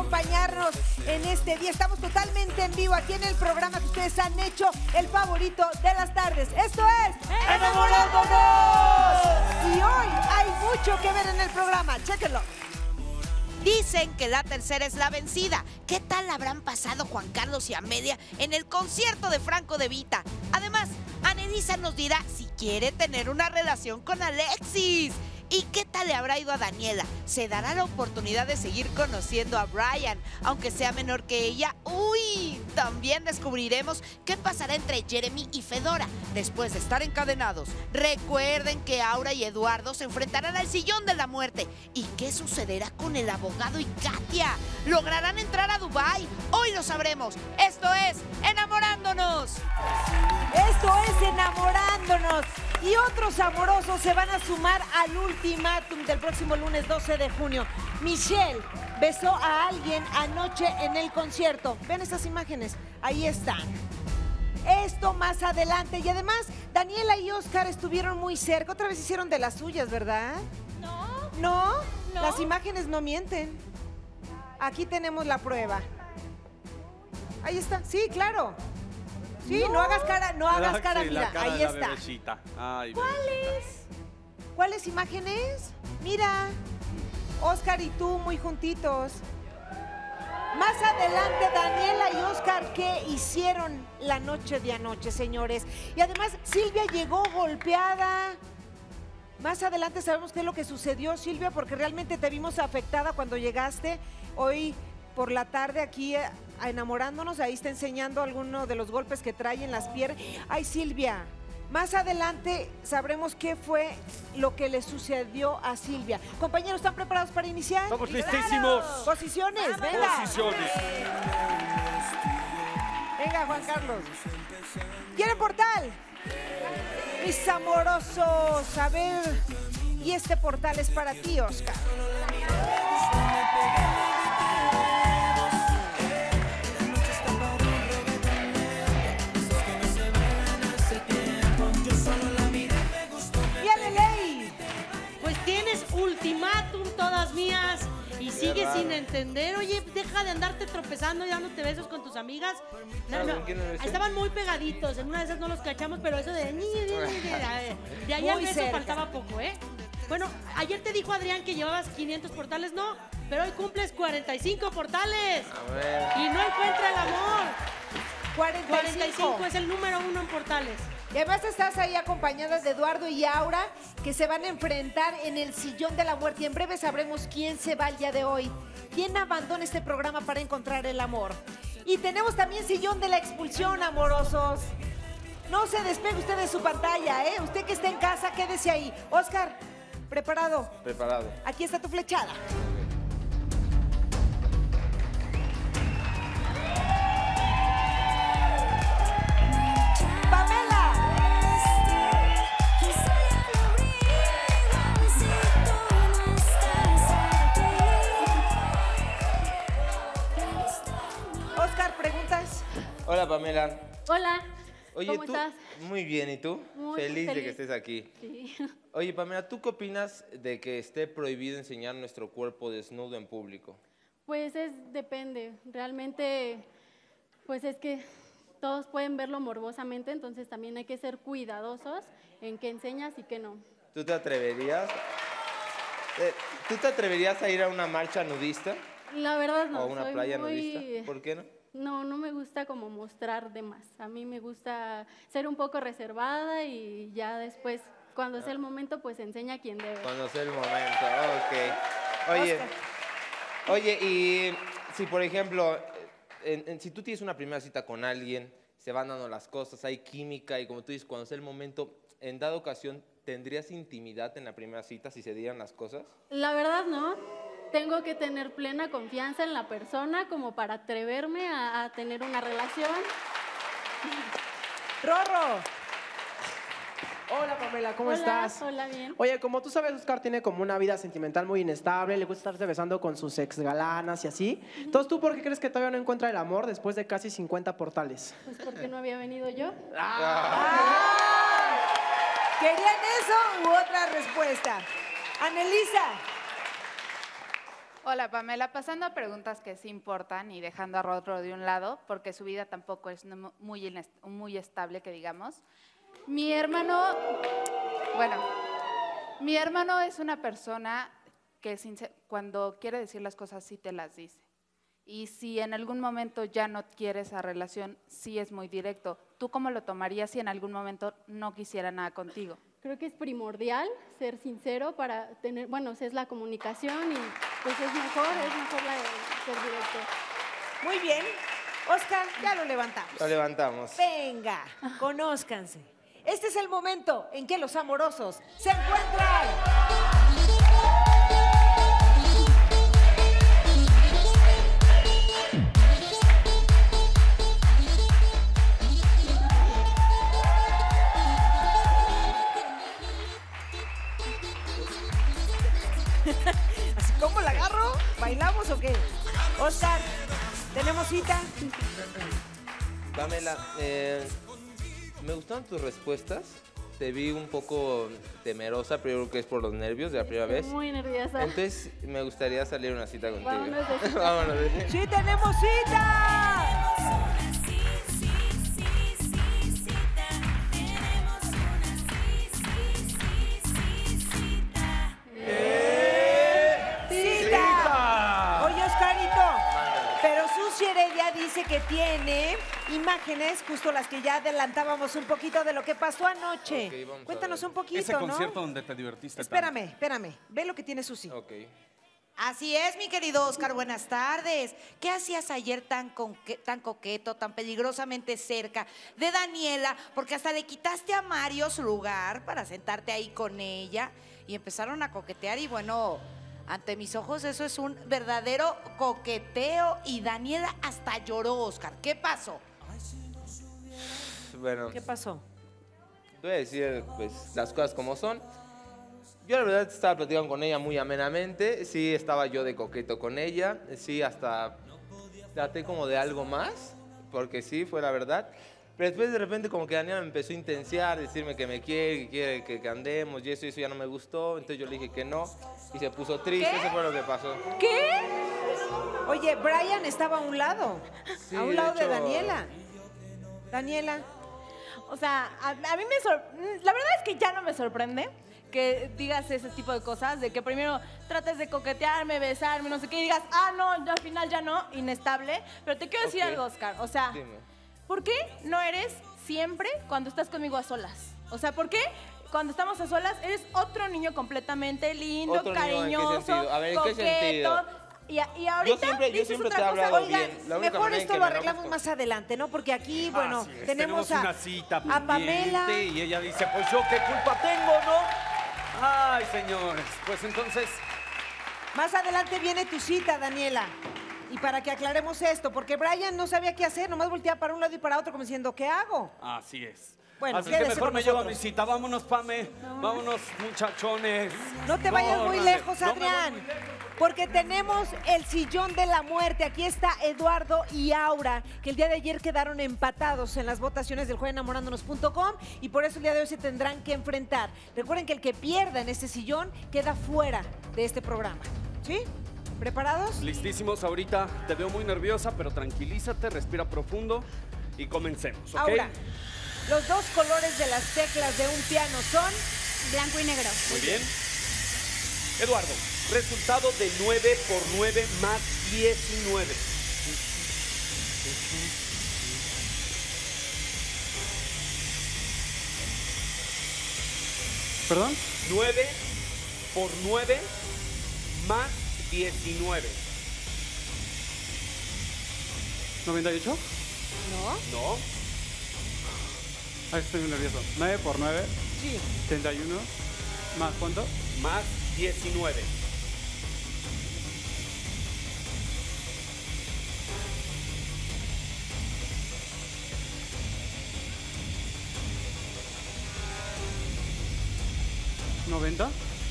acompañarnos en este día. Estamos totalmente en vivo aquí en el programa que ustedes han hecho el favorito de las tardes. Esto es Enamorándonos. Y hoy hay mucho que ver en el programa. Chéquenlo. Dicen que la tercera es la vencida. ¿Qué tal habrán pasado Juan Carlos y Amelia en el concierto de Franco de Vita? Además, Anelisa nos dirá si quiere tener una relación con Alexis. ¿Y qué tal le habrá ido a Daniela? ¿Se dará la oportunidad de seguir conociendo a Brian, aunque sea menor que ella? ¡Uy! También descubriremos qué pasará entre Jeremy y Fedora después de estar encadenados. Recuerden que Aura y Eduardo se enfrentarán al sillón de la muerte. ¿Y qué sucederá con el abogado y Katia? ¿Lograrán entrar a Dubai? Hoy lo sabremos. Esto es Enamorándonos. Esto es Enamorándonos. Y otros amorosos se van a sumar al ultimátum del próximo lunes 12 de junio. Michelle besó a alguien anoche en el concierto. Ven estas imágenes. Ahí están. Esto más adelante. Y además, Daniela y Oscar estuvieron muy cerca. Otra vez hicieron de las suyas, ¿verdad? No, ¿No? No. Las imágenes no mienten. Aquí tenemos la prueba. Ahí está. Sí, claro. Sí, no, hagas cara, no hagas cara, mira, cara ahí está. bebecita. Ay, ¿Cuáles? ¿Cuáles imágenes? Mira, Oscar y tú muy juntitos. Más adelante, Daniela y Oscar, ¿qué hicieron la noche de anoche, señores? Y además, Silvia llegó golpeada. Más adelante sabemos qué es lo que sucedió, Silvia, porque realmente te vimos afectada cuando llegaste hoy por la tarde aquí eh, enamorándonos. Ahí está enseñando alguno de los golpes que trae en las piernas. Ay, Silvia, más adelante sabremos qué fue lo que le sucedió a Silvia. Compañeros, ¿están preparados para iniciar? Estamos listísimos. Posiciones, venga. Posiciones. Venga, Juan Carlos. ¿Quiere portal? Mis amorosos, a ver. Y este portal es para ti, Oscar. Y sigues sin entender. Oye, deja de andarte tropezando y dándote besos con tus amigas. No, no, Estaban muy pegaditos. En una de esas no los cachamos, pero eso de... de, de ahí al beso faltaba poco, ¿eh? Bueno, ayer te dijo Adrián que llevabas 500 portales, no, pero hoy cumples 45 portales. Y no encuentra el amor. 45. 45 es el número uno en portales. Y además estás ahí acompañada de Eduardo y Aura, que se van a enfrentar en el sillón de la muerte. Y en breve sabremos quién se va el día de hoy. ¿Quién abandona este programa para encontrar el amor? Y tenemos también sillón de la expulsión, amorosos. No se despegue usted de su pantalla, ¿eh? Usted que está en casa, quédese ahí. Oscar, ¿preparado? Preparado. Aquí está tu flechada. Pamela. Hola Pamela. Hola. Oye, ¿Cómo tú. estás? Muy bien, ¿y tú? Muy feliz, de que feliz. estés aquí. Sí. Oye, Pamela, ¿tú qué opinas de que esté prohibido enseñar nuestro cuerpo desnudo en público? Pues es depende. Realmente, pues es que todos pueden verlo morbosamente, entonces también hay que ser cuidadosos en qué enseñas y qué no. ¿Tú te atreverías? eh, ¿Tú te atreverías a ir a una marcha nudista La verdad no. o una soy playa muy- nudista? ¿Por qué no? No, no me gusta como mostrar de más. A mí me gusta ser un poco reservada y ya después, cuando sea el momento, pues enseña a quien debe. Cuando sea el momento, ok. Oye, oye, y si por ejemplo, en- en- si tú tienes una primera cita con alguien, se van dando las cosas, hay química y como tú dices, cuando sea el momento, en dada ocasión, ¿tendrías intimidad en la primera cita si se dieran las cosas? La verdad no. Tengo que tener plena confianza en la persona como para atreverme a, a tener una relación. Rorro. Hola Pamela, ¿cómo Hola, estás? Hola, bien. Oye, como tú sabes, Oscar tiene como una vida sentimental muy inestable, le gusta estarse besando con sus ex galanas y así. Entonces, ¿tú por qué crees que todavía no encuentra el amor después de casi 50 portales? Pues porque no había venido yo. ¿Querían eso u otra respuesta? Anelisa. Hola Pamela, pasando a preguntas que sí importan y dejando a Rodro de un lado, porque su vida tampoco es muy, muy estable, que digamos. Mi hermano, bueno, mi hermano es una persona que cuando quiere decir las cosas sí te las dice. Y si en algún momento ya no quiere esa relación, sí es muy directo. ¿Tú cómo lo tomarías si en algún momento no quisiera nada contigo? Creo que es primordial ser sincero para tener, bueno, es la comunicación y pues es mejor, es mejor la de ser directo. Muy bien. Oscar, ya lo levantamos. Lo levantamos. Venga, conózcanse. Este es el momento en que los amorosos se encuentran. O qué? Oscar, ¿tenemos cita? Pamela, eh, me gustaron tus respuestas. Te vi un poco temerosa, pero yo creo que es por los nervios de la primera vez. Muy nerviosa. Entonces, me gustaría salir a una cita contigo. Vámonos de cita. Vámonos de ¡Sí tenemos cita! Que tiene imágenes, justo las que ya adelantábamos un poquito de lo que pasó anoche. Ok, vamos a Cuéntanos un poquito, Ese ¿no? concierto donde te divertiste Espérame, espérame. Ve lo que tiene Susi. Ok. Así es, mi querido Oscar, buenas tardes. ¿Qué hacías ayer tan, tan coqueto, tan peligrosamente cerca de Daniela? Porque hasta le quitaste a Mario su lugar para sentarte ahí con ella y empezaron a coquetear y bueno, ante mis ojos eso es un verdadero coqueteo y Daniela hasta lloró, Oscar. ¿Qué pasó? Bueno, ¿Qué pasó? voy a decir pues, las cosas como son. Yo la verdad estaba platicando con ella muy amenamente. Sí, estaba yo de coqueto con ella. Sí, hasta traté como de algo más, porque sí, fue la verdad. Pero después de repente como que Daniela me empezó a intensiar, decirme que me quiere, que quiere que, que andemos y eso, y eso ya no me gustó. Entonces yo le dije que no y se puso triste. Eso fue lo que pasó. Oye, Brian estaba a un lado. Sí, a un de lado de hecho- Daniela. Daniela. O sea, a, a mí me sor- mm, La verdad es que ya no me sorprende que digas ese tipo de cosas, de que primero trates de coquetearme, besarme, no sé qué, y digas, ah, no, ya al final ya no, inestable. Pero te quiero decir algo, Oscar. O sea, Dime. ¿Por qué no eres siempre cuando estás conmigo a solas? O sea, ¿por qué cuando estamos a solas eres otro niño completamente lindo, ¿Otro niño en qué cariñoso, sentido? A ver, ¿en qué coqueto? sentido? Y, a- y ahorita siempre- yo dices siempre otra te he cosa. hablado Oigan, bien. La única mejor manera en esto que lo me arreglamos más adelante, ¿no? Porque aquí, bueno, Así es, tenemos a, una cita a Pamela. y ella dice, pues yo qué culpa tengo, ¿no? Ay, señores, pues entonces, Más adelante viene tu cita, Daniela. Y para que aclaremos esto, porque Brian no sabía qué hacer, nomás volteaba para un lado y para otro como diciendo, ¿qué hago? así es. Bueno, Así que mejor me llevo a mi cita. Vámonos, Pame. Vámonos, muchachones. No te vayas muy lejos, Adrián. muy lejos. Porque tenemos el sillón de la muerte. Aquí está Eduardo y Aura, que el día de ayer quedaron empatados en las votaciones del juego enamorándonos.com y por eso el día de hoy se tendrán que enfrentar. Recuerden que el que pierda en este sillón queda fuera de este programa. ¿Sí? ¿Preparados? Listísimos, ahorita te veo muy nerviosa, pero tranquilízate, respira profundo y comencemos, ¿ok? Aura, los dos colores de las teclas de un piano son Blanco y negro. Muy bien. Eduardo, resultado de 9 por 9 más 19. ¿Perdón? 9 por 9 más 19. ¿98? No. Ay, estoy muy nervioso. 9 por 9, Sí. 31. ¿Más cuánto? Más 19. ¿90?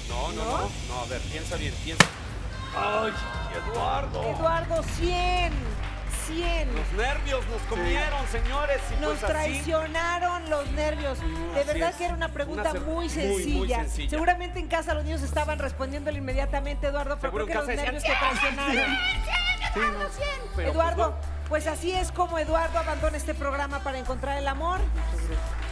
No, no, no. No, a ver, piensa bien, piensa. ¡Ay, Eduardo! Eduardo, 100. 100. Los nervios nos comieron, señores. Y Nos pues así, traicionaron los nervios. De así verdad es. que era una pregunta Una muy, muy, muy sencilla. Seguramente en casa los niños estaban respondiéndole inmediatamente, Eduardo, pero Seguro creo que los nervios te traicionaron. pero, pues, Eduardo, pues así es como Eduardo abandona este programa para encontrar el amor.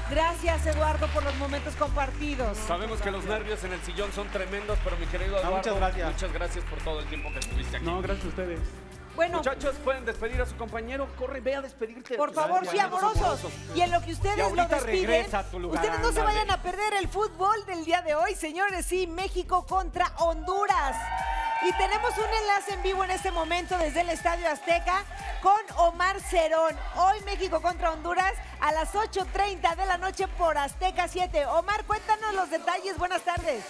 Gracias, Eduardo, por los momentos compartidos. Sabemos que los nervios en el sillón son tremendos, pero mi querido Eduardo, muchas gracias. muchas gracias por todo el tiempo que estuviste aquí. No, gracias a ustedes. Bueno, Muchachos, pueden despedir a su compañero. Corre, ve a despedirte. por favor, sí, amorosos. Y en lo que ustedes lo despiden, regresa a tu lugar, ustedes no se vayan a perder el fútbol del día de hoy, señores. Sí, México contra Honduras. Y tenemos un enlace en vivo en este momento desde el Estadio Azteca con Omar Cerón. Hoy México contra Honduras a las 8.30 de la noche por Azteca 7. Omar, cuéntanos los detalles. Buenas tardes.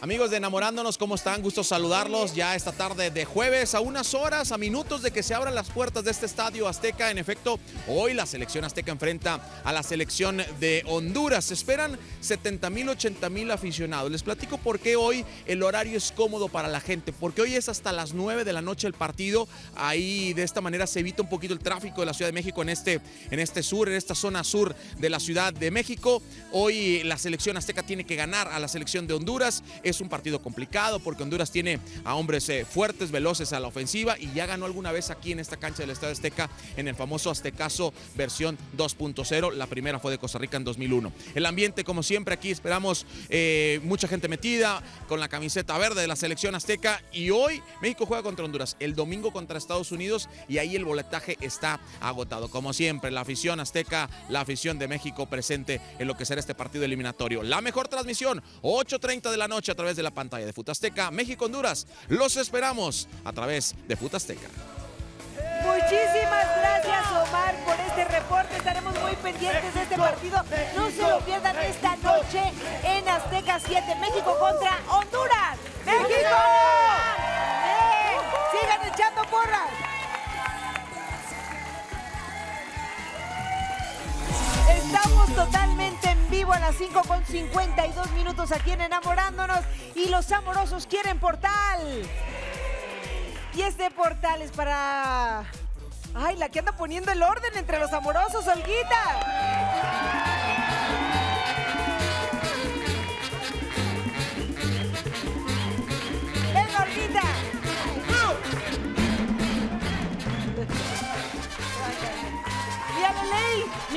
Amigos de Enamorándonos, ¿cómo están? Gusto saludarlos ya esta tarde de jueves, a unas horas, a minutos de que se abran las puertas de este estadio Azteca. En efecto, hoy la selección Azteca enfrenta a la selección de Honduras. Se esperan 70 mil, 80 mil aficionados. Les platico por qué hoy el horario es cómodo para la gente, porque hoy es hasta las 9 de la noche el partido. Ahí de esta manera se evita un poquito el tráfico de la Ciudad de México en este, en este sur, en esta zona sur de la Ciudad de México. Hoy la selección Azteca tiene que ganar a la selección de Honduras. Es un partido complicado porque Honduras tiene a hombres eh, fuertes, veloces a la ofensiva y ya ganó alguna vez aquí en esta cancha del Estadio Azteca en el famoso Aztecaso versión 2.0. La primera fue de Costa Rica en 2001. El ambiente, como siempre, aquí esperamos eh, mucha gente metida con la camiseta verde de la selección Azteca y hoy México juega contra Honduras, el domingo contra Estados Unidos y ahí el boletaje está agotado. Como siempre, la afición Azteca, la afición de México presente en lo que será este partido eliminatorio. La mejor transmisión, 8.30 de la noche través de la pantalla de Futasteca, México-Honduras. Los esperamos a través de Futasteca. Muchísimas gracias, Omar, por este reporte. Estaremos muy pendientes de este partido. No se lo pierdan esta noche en Azteca 7, México contra Honduras. ¡México! ¡Eh! ¡Sigan echando porras! Estamos totalmente en vivo a las 5 con 52 minutos aquí en Enamorándonos y los amorosos quieren portal. Y este portal es para... Ay, la que anda poniendo el orden entre los amorosos, Olguita.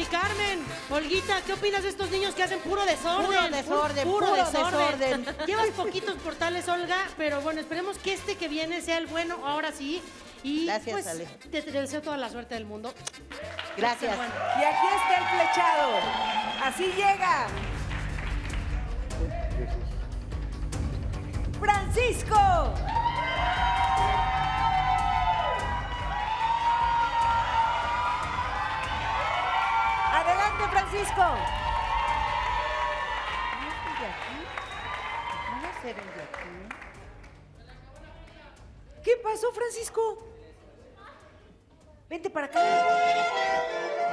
Carmen, Olguita, ¿qué opinas de estos niños que hacen puro desorden? Puro desorden, Puro, puro desorden. desorden. Llevas poquitos portales, Olga, pero bueno, esperemos que este que viene sea el bueno, ahora sí. Y Gracias, pues, Ale. te, te deseo toda la suerte del mundo. Gracias. Bueno, Y aquí está el flechado. Así llega. Francisco. Francisco. ¿Qué pasó, Francisco? Vente para acá.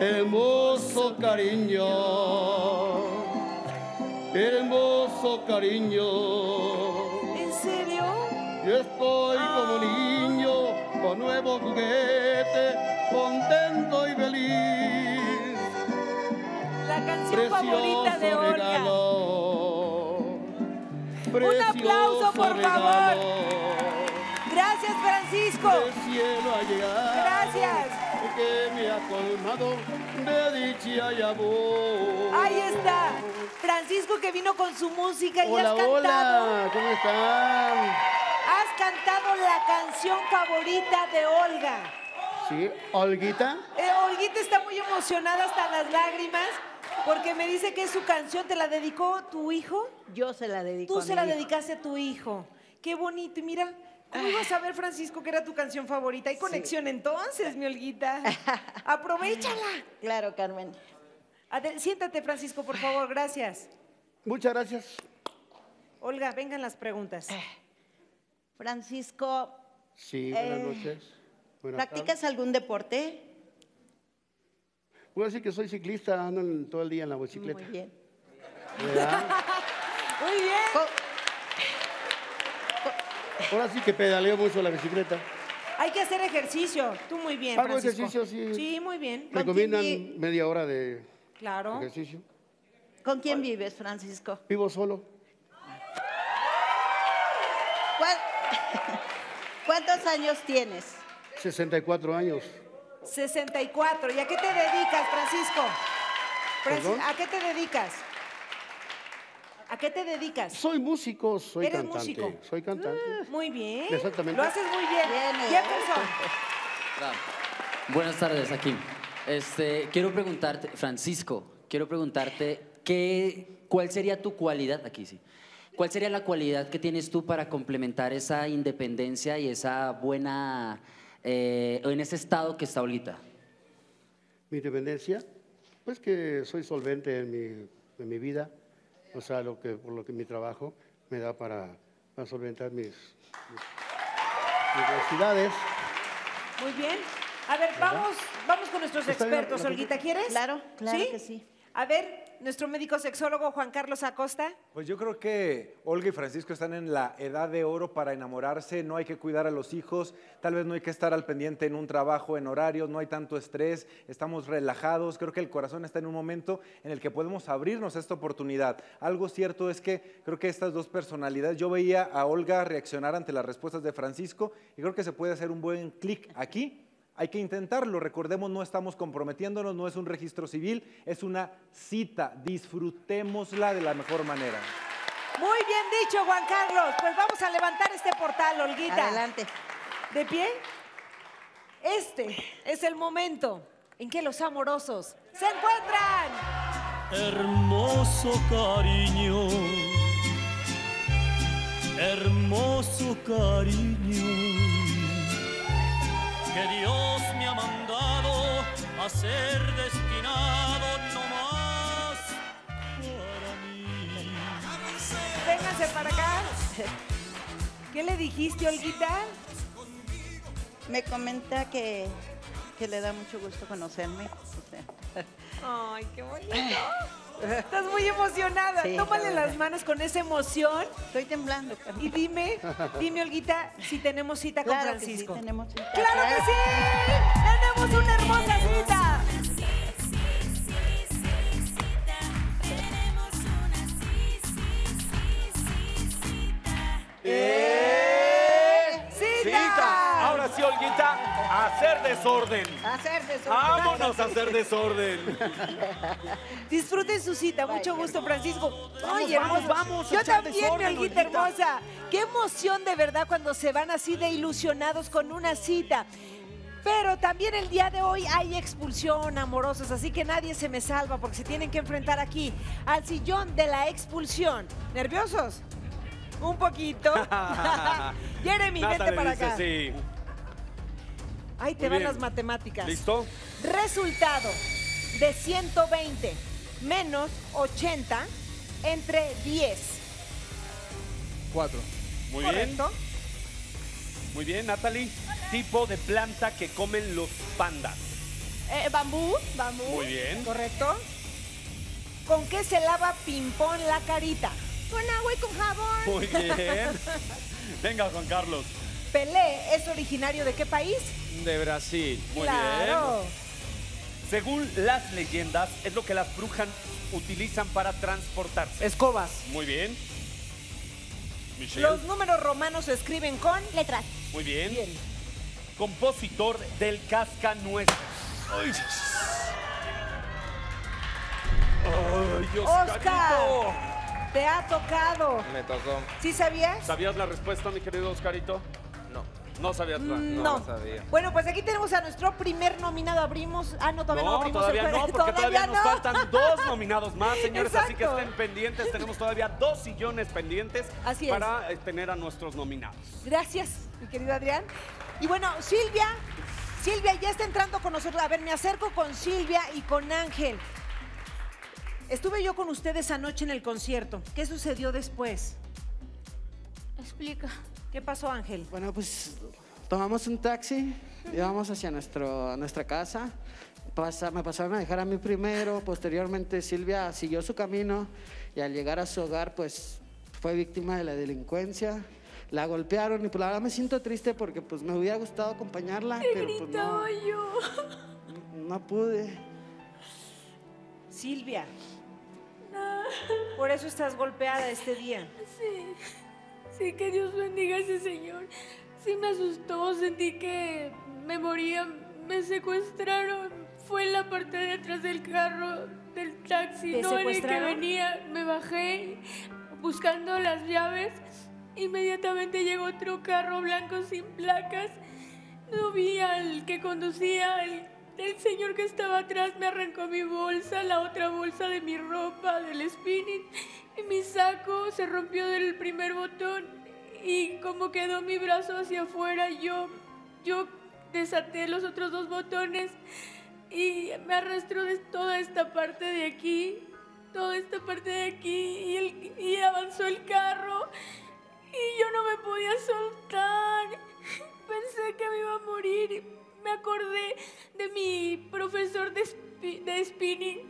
Hermoso cariño, hermoso cariño. ¿En serio? Yo estoy como niño con nuevo juguete, contento y feliz. La canción favorita de Olga. regalo. Un aplauso, por favor. Gracias, Francisco. Del cielo ha llegado. Gracias. Que me ha colmado de dicha y amor. Ahí está. Francisco que vino con su música y Hola, has cantado. hola, ¿cómo están? Has cantado la canción favorita de Olga. Sí, Olguita. Eh, Olguita está muy emocionada hasta las lágrimas porque me dice que es su canción. ¿Te la dedicó tu hijo? Yo se la dedico Tú a se mi la hijo. dedicaste a tu hijo. Qué bonito. Y mira, ¿cómo ibas a ver, Francisco, que era tu canción favorita? Hay conexión entonces, mi Olguita. Aprovechala. Claro, Carmen. Adel- siéntate, Francisco, por favor. Gracias. Muchas gracias. Olga, vengan las preguntas. Francisco, Sí, buenas Eh, noches. Buenas ¿practicas algún deporte? tardes. Puedo decir que soy ciclista, ando todo el día en la bicicleta. Muy bien. ¿Verdad? Muy bien. Ahora sí que pedaleo mucho la bicicleta. Hay que hacer ejercicio. Tú muy bien, Hago Francisco. ejercicio, sí. Sí, muy bien. Recomiendan media hora de Claro. ejercicio. ¿Con quién vives, Francisco? Vivo solo. ¿Cuál- ¿Cuántos años tienes? 64 años. 64. ¿Y a qué te dedicas, Francisco? Francis- ¿Perdón? ¿A qué te dedicas? ¿A qué te dedicas? Soy músico, soy ¿Eres cantante. músico? Soy cantante. Muy bien. Exactamente. Lo haces muy bien. Jefferson. Buenas tardes, aquí. Este, quiero preguntarte, Francisco, quiero preguntarte qué, cuál sería tu cualidad, aquí sí, cuál sería la cualidad que tienes tú para complementar esa independencia y esa buena, eh, en ese estado que está Olguita. Mi independencia, pues que soy solvente en mi, en mi vida, o sea, lo que, por lo que mi trabajo me da para, para solventar mis, mis, mis necesidades. Muy bien. A ver, vamos, vamos con nuestros ¿Está bien, expertos. Olguita, ¿quieres? Claro, claro que sí. A ver, nuestro médico sexólogo Juan Carlos Acosta. Pues yo creo que Olga y Francisco están en la edad de oro para enamorarse, no hay que cuidar a los hijos, tal vez no hay que estar al pendiente en un trabajo, en horarios, no hay tanto estrés, estamos relajados, creo que el corazón está en un momento en el que podemos abrirnos a esta oportunidad. Algo cierto es que creo que estas dos personalidades, yo veía a Olga reaccionar ante las respuestas de Francisco y creo que se puede hacer un buen clic aquí hay que intentarlo, recordemos, no estamos comprometiéndonos, no es un registro civil, es una cita, disfrutémosla de la mejor manera. Muy bien dicho, Juan Carlos. Pues vamos a levantar este portal, Olguita. Adelante. ¿De pie? Este es el momento en que los amorosos se encuentran. Hermoso cariño, hermoso cariño, que Dios me ha mandado a ser destinado no más para mí. Vénganse para acá. ¿Qué le dijiste, Olguita? Me comenta que, que le da mucho gusto conocerme. o sea. Ay, qué bonito. Estás muy emocionada. Sí, Tómale las manos con esa emoción. Estoy temblando. Carmen. Y dime, dime, Olguita, si tenemos cita con Claro que sí, Francisco. tenemos cita. ¡Claro que sí! ¡Tenemos una hermosa cita! ¡Cita! A hacer desorden. Hacer desorden. Vámonos a hacer desorden. Disfruten su cita. Mucho gusto, Francisco. Vamos, hermoso. vamos a Yo también, Olguita. hermosa. Qué emoción de verdad cuando se van así de ilusionados con una cita. Pero también el día de hoy hay expulsión, amorosos, así que nadie se me salva porque se tienen que enfrentar aquí al sillón de la expulsión. ¿Nerviosos? Un poquito. Jeremy, Nata vente para dice acá. sí. Ahí te Muy van bien. las matemáticas. ¿Listo? Resultado de 120 menos 80 entre 10. Cuatro. Muy bien. Muy bien, Natalie. Tipo de planta que comen los pandas. Eh, bambú, bambú. Muy bien. ¿Correcto? ¿Con qué se lava Pimpón la carita? Con agua y con jabón. Muy bien. Venga, Juan Carlos. Pelé es originario de qué país? De Brasil. Muy claro. bien. Según las leyendas, es lo que las brujas utilizan para transportarse. Escobas. Muy bien. Michelle. Los números romanos se escriben con letras. Muy bien. Compositor del cascanueces. Ay. Ay, Oscar, Oscarito. te ha tocado. Me tocó. ¿Sí sabías? ¿Sabías la respuesta, mi querido Oscarito? No. Sabías la. No. No sabía. Bueno, pues aquí tenemos a nuestro primer nominado. Abrimos. Ah, no, todavía no, No, abrimos todavía el no, porque todavía, nos no. faltan dos nominados más, señores, así que estén pendientes. Tenemos todavía dos sillones pendientes Así es. para eh, tener a nuestros nominados. Gracias, mi querido Adrián. Y bueno, Silvia, Silvia ya está entrando con nosotros. A ver, me acerco con Silvia y con Ángel. Estuve yo con ustedes anoche en el concierto. ¿Qué sucedió después? Explica. ¿Qué pasó, Ángel? Bueno, pues tomamos un taxi, íbamos hacia nuestro, nuestra casa. Pasa- me pasaron a dejar a mí primero, posteriormente Silvia siguió su camino y al llegar a su hogar, pues fue víctima de la delincuencia. La golpearon y pues la verdad me siento triste porque pues me hubiera gustado acompañarla, pero pues no, yo. no pude. Silvia, por eso estás golpeada este día. Sí, sí, que Dios bendiga a ese señor. Sí me asustó, sentí que me moría, me secuestraron. Fue en la parte de atrás del carro, del taxi, ¿Te no en el que venía. Me bajé buscando las llaves. Inmediatamente llegó otro carro blanco sin placas. No vi al que conducía, el, el señor que estaba atrás me arrancó mi bolsa, la otra bolsa de mi ropa, del spinning, y mi saco se rompió del primer botón y como quedó mi brazo hacia afuera, yo, yo desaté los otros dos botones y me arrastró de toda esta parte de aquí, toda esta parte de aquí y, y avanzó el carro y yo no me podía soltar. Pensé que me iba a morir. Me acordé de mi profesor de, de spinning,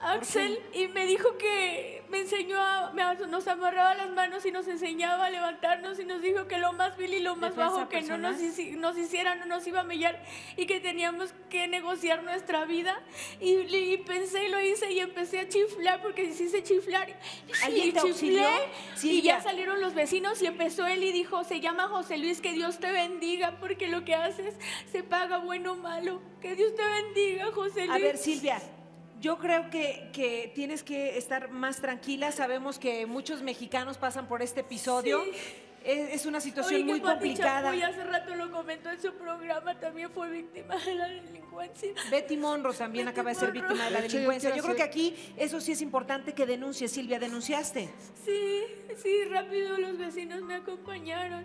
Axel, y me dijo que me enseñó a, nos amarraba las manos y nos enseñaba a levantarnos y nos dijo que lo más vil y lo más ¿Defensa bajo que no nos, nos hiciera no nos iba a mellar y que teníamos que negociar nuestra vida. Y, y pensé y lo hice y empecé a chiflar porque sé chiflar. ¿Alguien y te auxilió? y Silvia. ya salieron los vecinos y empezó él y dijo, se llama José Luis, que Dios te bendiga, porque lo que haces se paga bueno o malo. Que Dios te bendiga, José Luis. A ver, Silvia, yo creo que, que tienes que estar más tranquila. Sabemos que muchos mexicanos pasan por este episodio. Es, es una situación Oye, muy Pati complicada. Hace rato lo comentó en su programa, también fue víctima de la delincuencia. Betty Monroe también acaba de ser víctima de la delincuencia. Yo, creo que aquí eso sí es importante que denuncies, Silvia. ¿Denunciaste? Sí, sí, rápido los vecinos me acompañaron.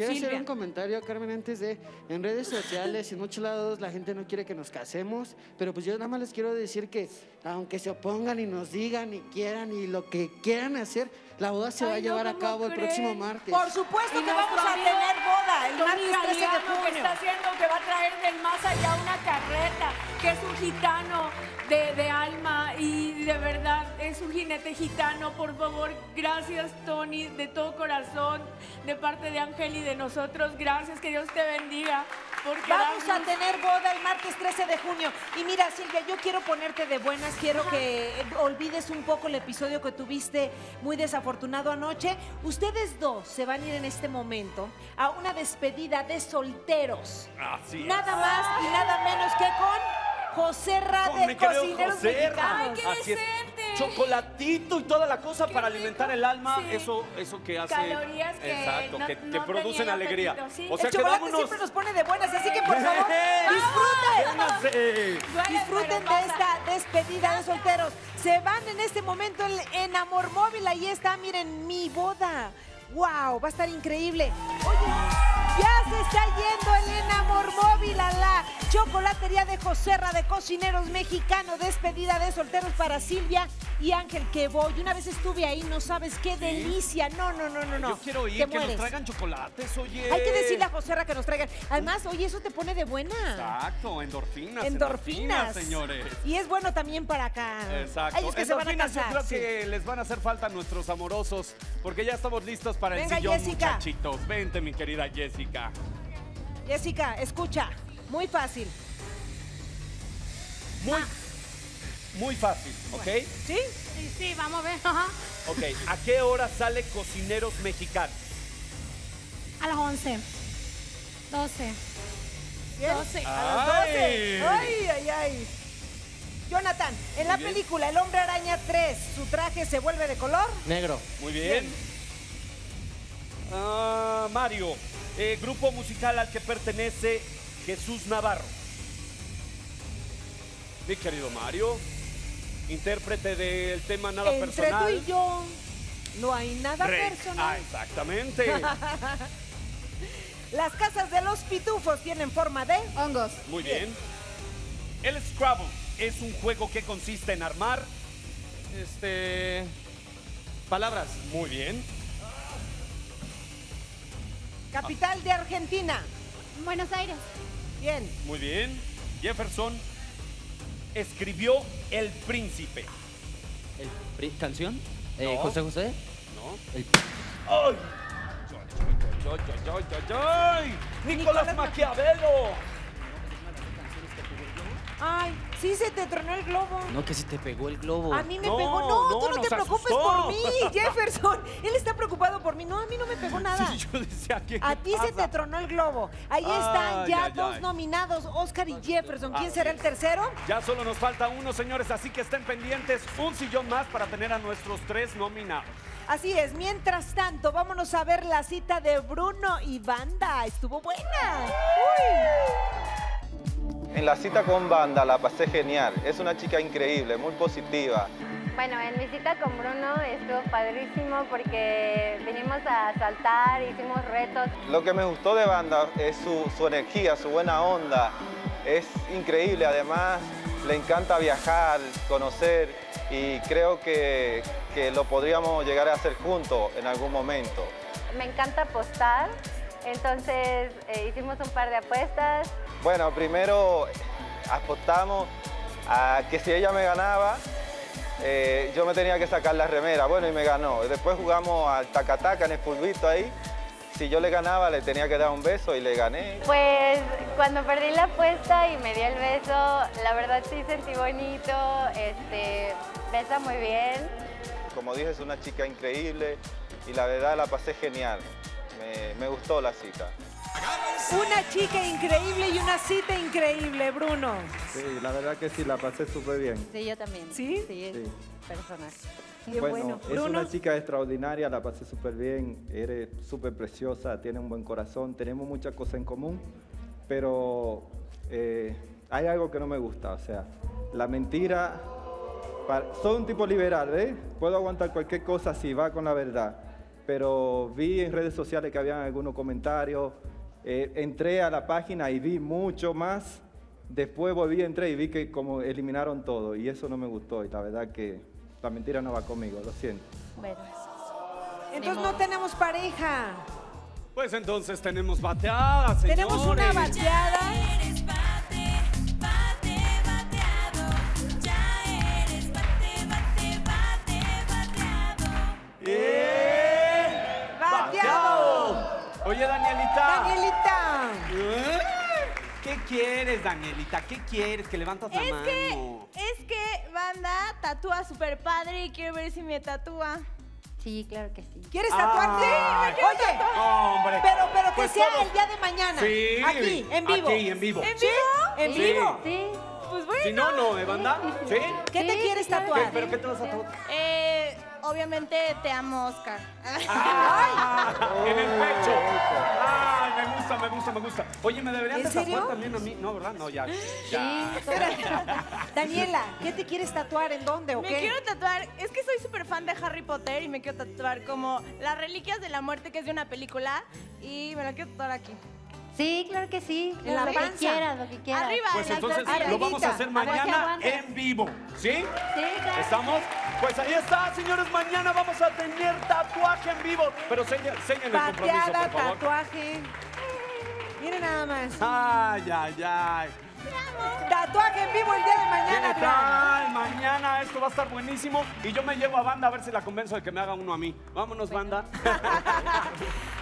Quiero Silvia. hacer un comentario, Carmen, antes de, en redes sociales y en muchos lados la gente no quiere que nos casemos, pero pues yo nada más les quiero decir que aunque se opongan y nos digan y quieran y lo que quieran hacer, la boda se va a no, llevar a ¿cómo cabo el próximo martes. Por supuesto Y que vamos a tener boda el Tony martes 13 de Galeano, que junio. está haciendo que va a traer del más allá una carreta, que es un gitano de, de alma y de verdad es un jinete gitano. Por favor, gracias Tony, de todo corazón, de parte de Ángel y de nosotros. Gracias, que Dios te bendiga. Porque Vamos a tener boda el martes 13 de junio. Y mira, Silvia, yo quiero ponerte de quiero que olvides un poco el episodio que tuviste muy desafortunado anoche. Ustedes dos se van a ir en este momento a una despedida de solteros. Así es. Nada más y nada menos que con José Ra de Cocineros José Ra. Mexicanos. Así es. Chocolatito y toda la cosa para alimentar el alma, Sí. eso, eso que hace. Calorías que Exacto, no- que, que no producen alegría. apetito, sí. O sea el que chocolate siempre nos pone de buenas, así que por favor, disfruten. Disfruten de esta despedida de solteros. Se van en este momento en, en Amor Móvil. Ahí está, miren, mi boda. ¡Wow! Va a estar increíble. Oye, ya se está yendo el en Amor Móvil a la chocolatería de Joserra de Cocineros Mexicano. Despedida de solteros para Silvia y Ángel, que voy. Una vez estuve ahí, no sabes qué delicia. No, no, no, no, no. Yo quiero ir, que nos traigan chocolates, oye. Hay que decirle a Joserra que nos traigan. Además, oye, eso te pone de buena. Exacto, endorfinas. Endorfinas. señores. Y es bueno también para acá. Exacto. Ellos que se van a Endorfinas, casar. Yo creo sí. que les van a hacer falta a nuestros amorosos, porque ya estamos listos para Venga, el sillón, Jessica. muchachitos. Vente, mi querida Jessica. Jessica, escucha. Muy fácil. Muy, muy fácil, ¿ok? ¿Sí? Sí, sí, vamos a ver. Ajá. Ok, ¿a qué hora sale Cocineros Mexicanos? A las 11. 12. Bien. 12. A las 12. Ay, ay, ay. Jonathan, en la bien. película El Hombre Araña 3, ¿su traje se vuelve de color? Negro. Muy bien. Ah, Mario, eh, grupo musical al que pertenece Jesús Navarro. Mi querido Mario, intérprete del tema Nada Entre Personal. tú y yo no hay nada Rec. Ah, personal. exactamente. Las casas de los pitufos tienen forma de hongos. Muy bien. El Scrabble es un juego que consiste en armar. Este. Palabras. Muy bien. Capital de Argentina. Buenos Aires. Bien. Muy bien. Jefferson escribió El Príncipe. El ¿Canción? Eh, No. ¿José José? No. El- ¡Ay! ¡Ay, ay, ay, ay, ay! ¡Nicolás Maquiavelo! Ay, sí se te tronó el globo. No, que si te pegó el globo. A mí me No, pegó. No, no, tú no te preocupes asustó. por mí, Jefferson. Él está preocupado por mí. No, a mí no me pegó nada. Sí, yo decía, ¿qué A ti se te tronó el globo. Ahí están ya ay, dos ay. nominados, Oscar y Jefferson. ¿Quién Ah, será el tercero? Ya solo nos falta uno, señores, así que estén pendientes. Un sillón más para tener a nuestros tres nominados. Así es. Mientras tanto, vámonos a ver la cita de Bruno y Banda. Estuvo buena. En la cita con Banda la pasé genial. Es una chica increíble, muy positiva. Bueno, en mi cita con Bruno estuvo padrísimo porque vinimos a saltar, hicimos retos. Lo que me gustó de Banda es su, su energía, su buena onda. Es increíble, además le encanta viajar, conocer y creo que, que lo podríamos llegar a hacer juntos en algún momento. Me encanta apostar, entonces eh, hicimos un par de apuestas. Bueno, primero apostamos a que si ella me ganaba, eh, yo me tenía que sacar la remera. Bueno, y me ganó. Después jugamos al tacataca en el fulbito ahí. Si yo le ganaba, le tenía que dar un beso y le gané. Pues cuando perdí la apuesta y me dio el beso, la verdad sí sentí bonito, este, besa muy bien. Como dije, es una chica increíble y la verdad la pasé genial. Me, me gustó la cita. Una chica increíble y una cita increíble, Bruno. Sí, la verdad que sí, la pasé súper bien. Sí, yo también. ¿Sí? Sí, Sí. personal. bueno, es una chica extraordinaria, la pasé súper bien, eres súper preciosa, tiene un buen corazón, tenemos muchas cosas en común, pero eh, hay algo que no me gusta, o sea, la mentira, soy un tipo liberal, ¿ves? Puedo aguantar cualquier cosa si va con la verdad, pero vi en redes sociales que habían algunos comentarios, eh, entré a la página y vi mucho más, después volví, entré y vi que como eliminaron todo y eso no me gustó y la verdad que la mentira no va conmigo, lo siento. Entonces no tenemos pareja. Pues entonces tenemos bateada, señores. Tenemos una bateada. ¡Eh! Oye, Danielita. Danielita. ¿Eh? ¿Qué quieres, Danielita? ¿Qué quieres? Que levantas la Es mano. que, es que banda tatúa súper padre y quiero ver si me tatúa. Sí, claro que sí. ¿Quieres tatuarte? Ay, Oye, hombre. pero, pero que Pues sea el día de mañana. Sí. Aquí, en vivo. Aquí, en vivo. ¿En vivo? ¿En Sí. vivo? Sí. Pues bueno. Si no, no, ¿eh, banda? ¿Sí? ¿Qué te quieres tatuar? ¿Qué- ¿Pero qué te vas a tatuar? Eh, obviamente te amo, Oscar. En el pecho. Ay, me gusta, me gusta, me gusta. Oye, ¿me deberían ¿En de tatuar también a mí? No, ¿verdad? No, ya. ya. Daniela, ¿qué te quieres tatuar? ¿En dónde o Me qué? quiero tatuar, es que soy súper fan de Harry Potter y me quiero tatuar como las reliquias de la muerte, que es de una película, y me la quiero tatuar aquí. Sí, claro que sí. En la lo panza. que quieras, lo que quieras. Arriba, Pues en entonces lo vamos a hacer Aguante, mañana aguante. en vivo. ¿Sí? Sí, claro. ¿Estamos? Pues ahí está, señores. Mañana vamos a tener tatuaje en vivo. Pero seña- señalen el compromiso, por favor. tatuaje. Miren nada más. Ay, ay, ay. Tatuaje en vivo el día de mañana, ¿Qué Gran. Va a estar buenísimo. Y yo me llevo a banda a ver si la convenzo de que me haga uno a mí. Vámonos, banda.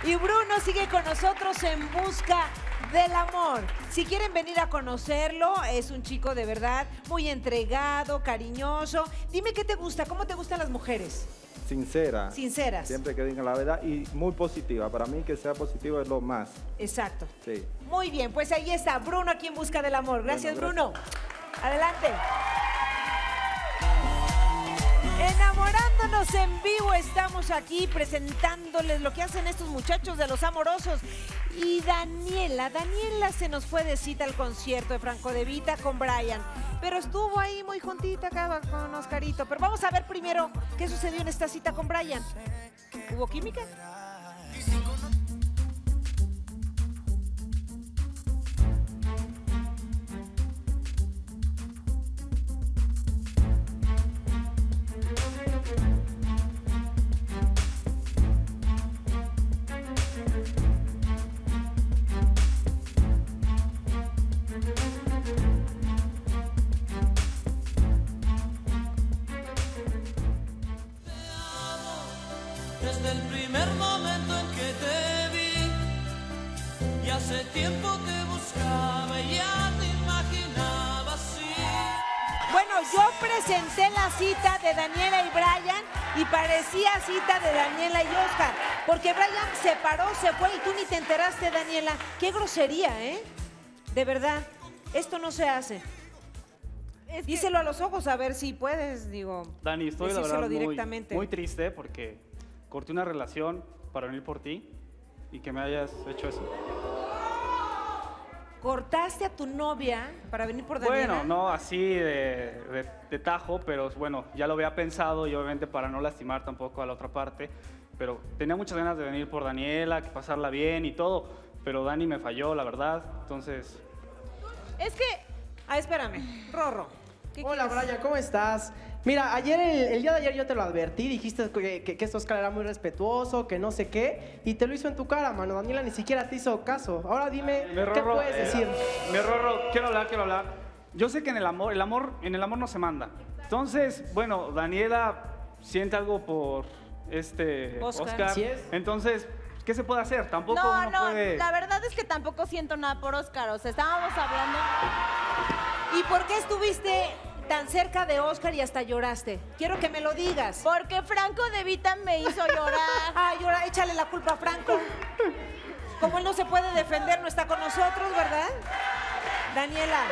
Y Bruno sigue con nosotros en busca del amor. Si quieren venir a conocerlo, es un chico de verdad muy entregado, cariñoso. Dime qué te gusta, cómo te gustan las mujeres. Sincera. Sinceras. Siempre que digan la verdad y muy positiva. Para mí que sea positivo es lo más. Exacto. Sí. Muy bien, pues ahí está, Bruno aquí en busca del amor. Gracias, Bueno, Bruno. Adelante. En vivo, estamos aquí presentándoles lo que hacen estos muchachos de los amorosos. Y Daniela, Daniela se nos fue de cita al concierto de Franco de Vita con Brian. Pero estuvo ahí muy juntita acá con Oscarito. Pero vamos a ver primero qué sucedió en esta cita con Brian. ¿Hubo química? Yo presenté la cita de Daniela y Brian y parecía cita de Daniela y Oscar. Porque Brian se paró, se fue y tú ni te enteraste, Daniela. Qué grosería, ¿eh? De verdad, esto no se hace. Díselo a los ojos a ver si puedes, digo. Dani, estoy la verdad muy, directamente. muy triste porque corté una relación para venir por ti y que me hayas hecho eso. ¿Cortaste a tu novia para venir por Daniela? Bueno, no así de, de- de tajo, pero bueno, ya lo había pensado y obviamente para no lastimar tampoco a la otra parte, pero tenía muchas ganas de venir por Daniela, que pasarla bien y todo, pero Dani me falló, la verdad, entonces... Es que... Ah, espérame. Rorro. ¿Qué Hola, quieres? Brian, ¿cómo estás? Mira, ayer, el, el día de ayer yo te lo advertí, dijiste que, que, que este Oscar era muy respetuoso, que no sé qué, y te lo hizo en tu cara, mano. Daniela ni siquiera te hizo caso. Ahora dime, ¿qué Rorro, puedes eh, decir? Mi Rorro, quiero hablar, quiero hablar. Yo sé que en el amor, el amor, en el amor no se manda. Entonces, bueno, Daniela siente algo por este Oscar. Oscar. Así es. Entonces, ¿qué se puede hacer? Tampoco No, uno no, puede. la verdad es que tampoco siento nada por Oscar. O sea, estábamos hablando. ¿Y por qué estuviste tan cerca de Oscar y hasta lloraste? Quiero que me lo digas. Porque Franco de Vita me hizo llorar. ah, llora, échale la culpa a Franco. Como él no se puede defender, no está con nosotros, ¿verdad? Daniela.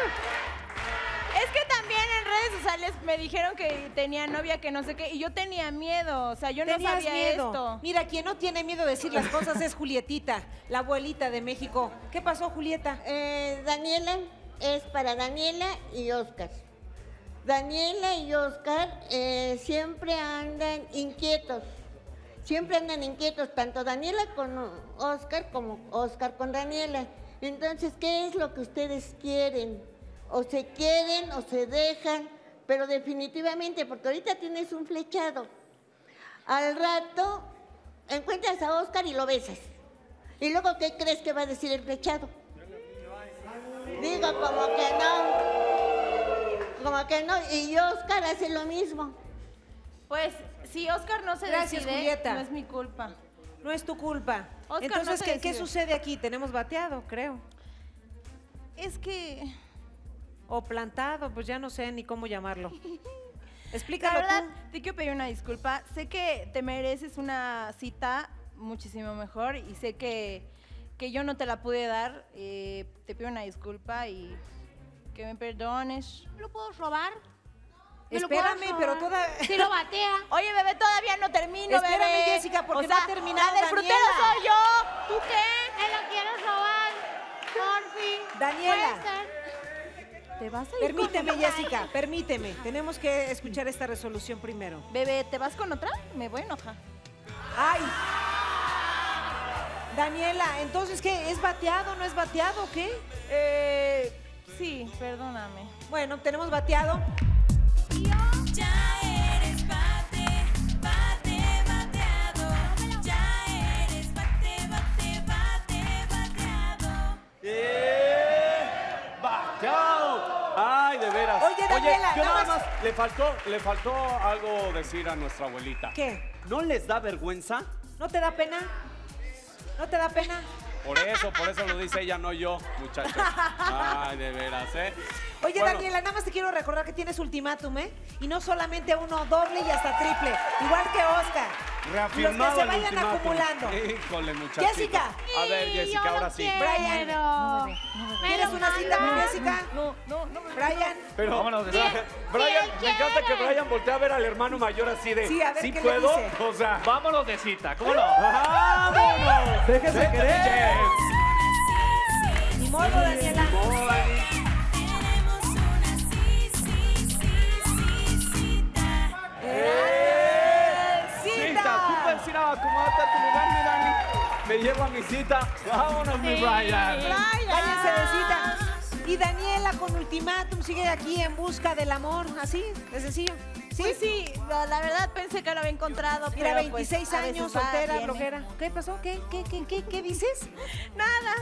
Es que también en redes sociales me dijeron que tenía novia, que no sé qué, y yo tenía miedo. O sea, yo no sabía miedo. esto. Mira, quien no tiene miedo de decir las cosas es Julietita, la abuelita de México. ¿Qué pasó, Julieta? Eh, Daniela es para Daniela y Oscar. Daniela y Oscar eh, siempre andan inquietos. Siempre andan inquietos, tanto Daniela con Oscar como Oscar con Daniela. Entonces, ¿qué es lo que ustedes quieren? O se quieren o se dejan, pero definitivamente, porque ahorita tienes un flechado. Al rato encuentras a Oscar y lo besas. ¿Y luego qué crees que va a decir el flechado? Digo, como que no. Como que no. Y Oscar hace lo mismo. Pues, si Oscar no se Gracias, decide, Julieta. no es mi culpa. No es tu culpa. Oscar, Entonces, no ¿qué, qué sucede aquí? Tenemos bateado, creo. Es que... O plantado, pues ya no sé ni cómo llamarlo. La Explícalo verdad, tú. te quiero pedir una disculpa. Sé que te mereces una cita muchísimo mejor y sé que, que yo no te la pude dar. Eh, te pido una disculpa y que me perdones. ¿Me lo puedo robar? ¿Me lo puedo Espérame, pero toda... Si lo batea. Oye, bebé, todavía no termino, Espérame, bebé. Jessica, porque O no sea, ha terminado La del Daniela. frutero soy yo. ¿Tú qué? ¿Me lo quieres robar? Porfi. Daniela. Puede ser. ¿Te vas a ir Permíteme, con otra? Jessica, permíteme. Tenemos que escuchar esta resolución primero. Bebé, ¿te vas con otra? Me voy a enojar. ¡Ay! Daniela, entonces, ¿qué? ¿Es bateado, no es bateado o qué? Eh, sí, perdóname. Bueno, tenemos bateado. Ya eres bate, bate, bateado. Ya eres bate, bate, bate, bateado. ¡Bateado! ¡Ay, de veras! Oye, Daniela, yo nada nada más- más le faltó, le faltó algo decir a nuestra abuelita. ¿Qué? ¿No les da vergüenza? ¿No te da pena? ¿No te da pena? Por eso, por eso lo dice ella, no yo, muchachos. Ay, de veras, ¿eh? Oye, Bueno, Daniela, nada más te quiero recordar que tienes ultimátum, ¿eh? Y no solamente uno doble y hasta triple. Igual que Oscar. Reafirmado Los que se vayan ultimátum. acumulando. Híjole, muchachos. Jessica. A ver, Jessica, ahora sí. Brian. ¿Quieres una cita con Jessica? No, no, no. Brian. Pero, Vámonos, Brian, Brian, me encanta que Brian voltee a ver al hermano mayor así de. Sí, a ver qué le puedo? dice. O sea. Vámonos de cita, ¿cómo no? ¡Vámonos! Déjese querer. Ni modo, Daniela. Me llevo a mi cita. Vámonos, mi Brian. Váyanse de cita. Y Daniela con ultimátum sigue aquí en busca del amor. Así, de sencillo. ¿Sí? Pues sí, la, la verdad pensé que lo había encontrado. Mira, pero, pues, 26 a veces años, soltera, viene. bloguera. ¿Qué pasó? ¿Qué, qué, qué, qué, qué dices? Nada.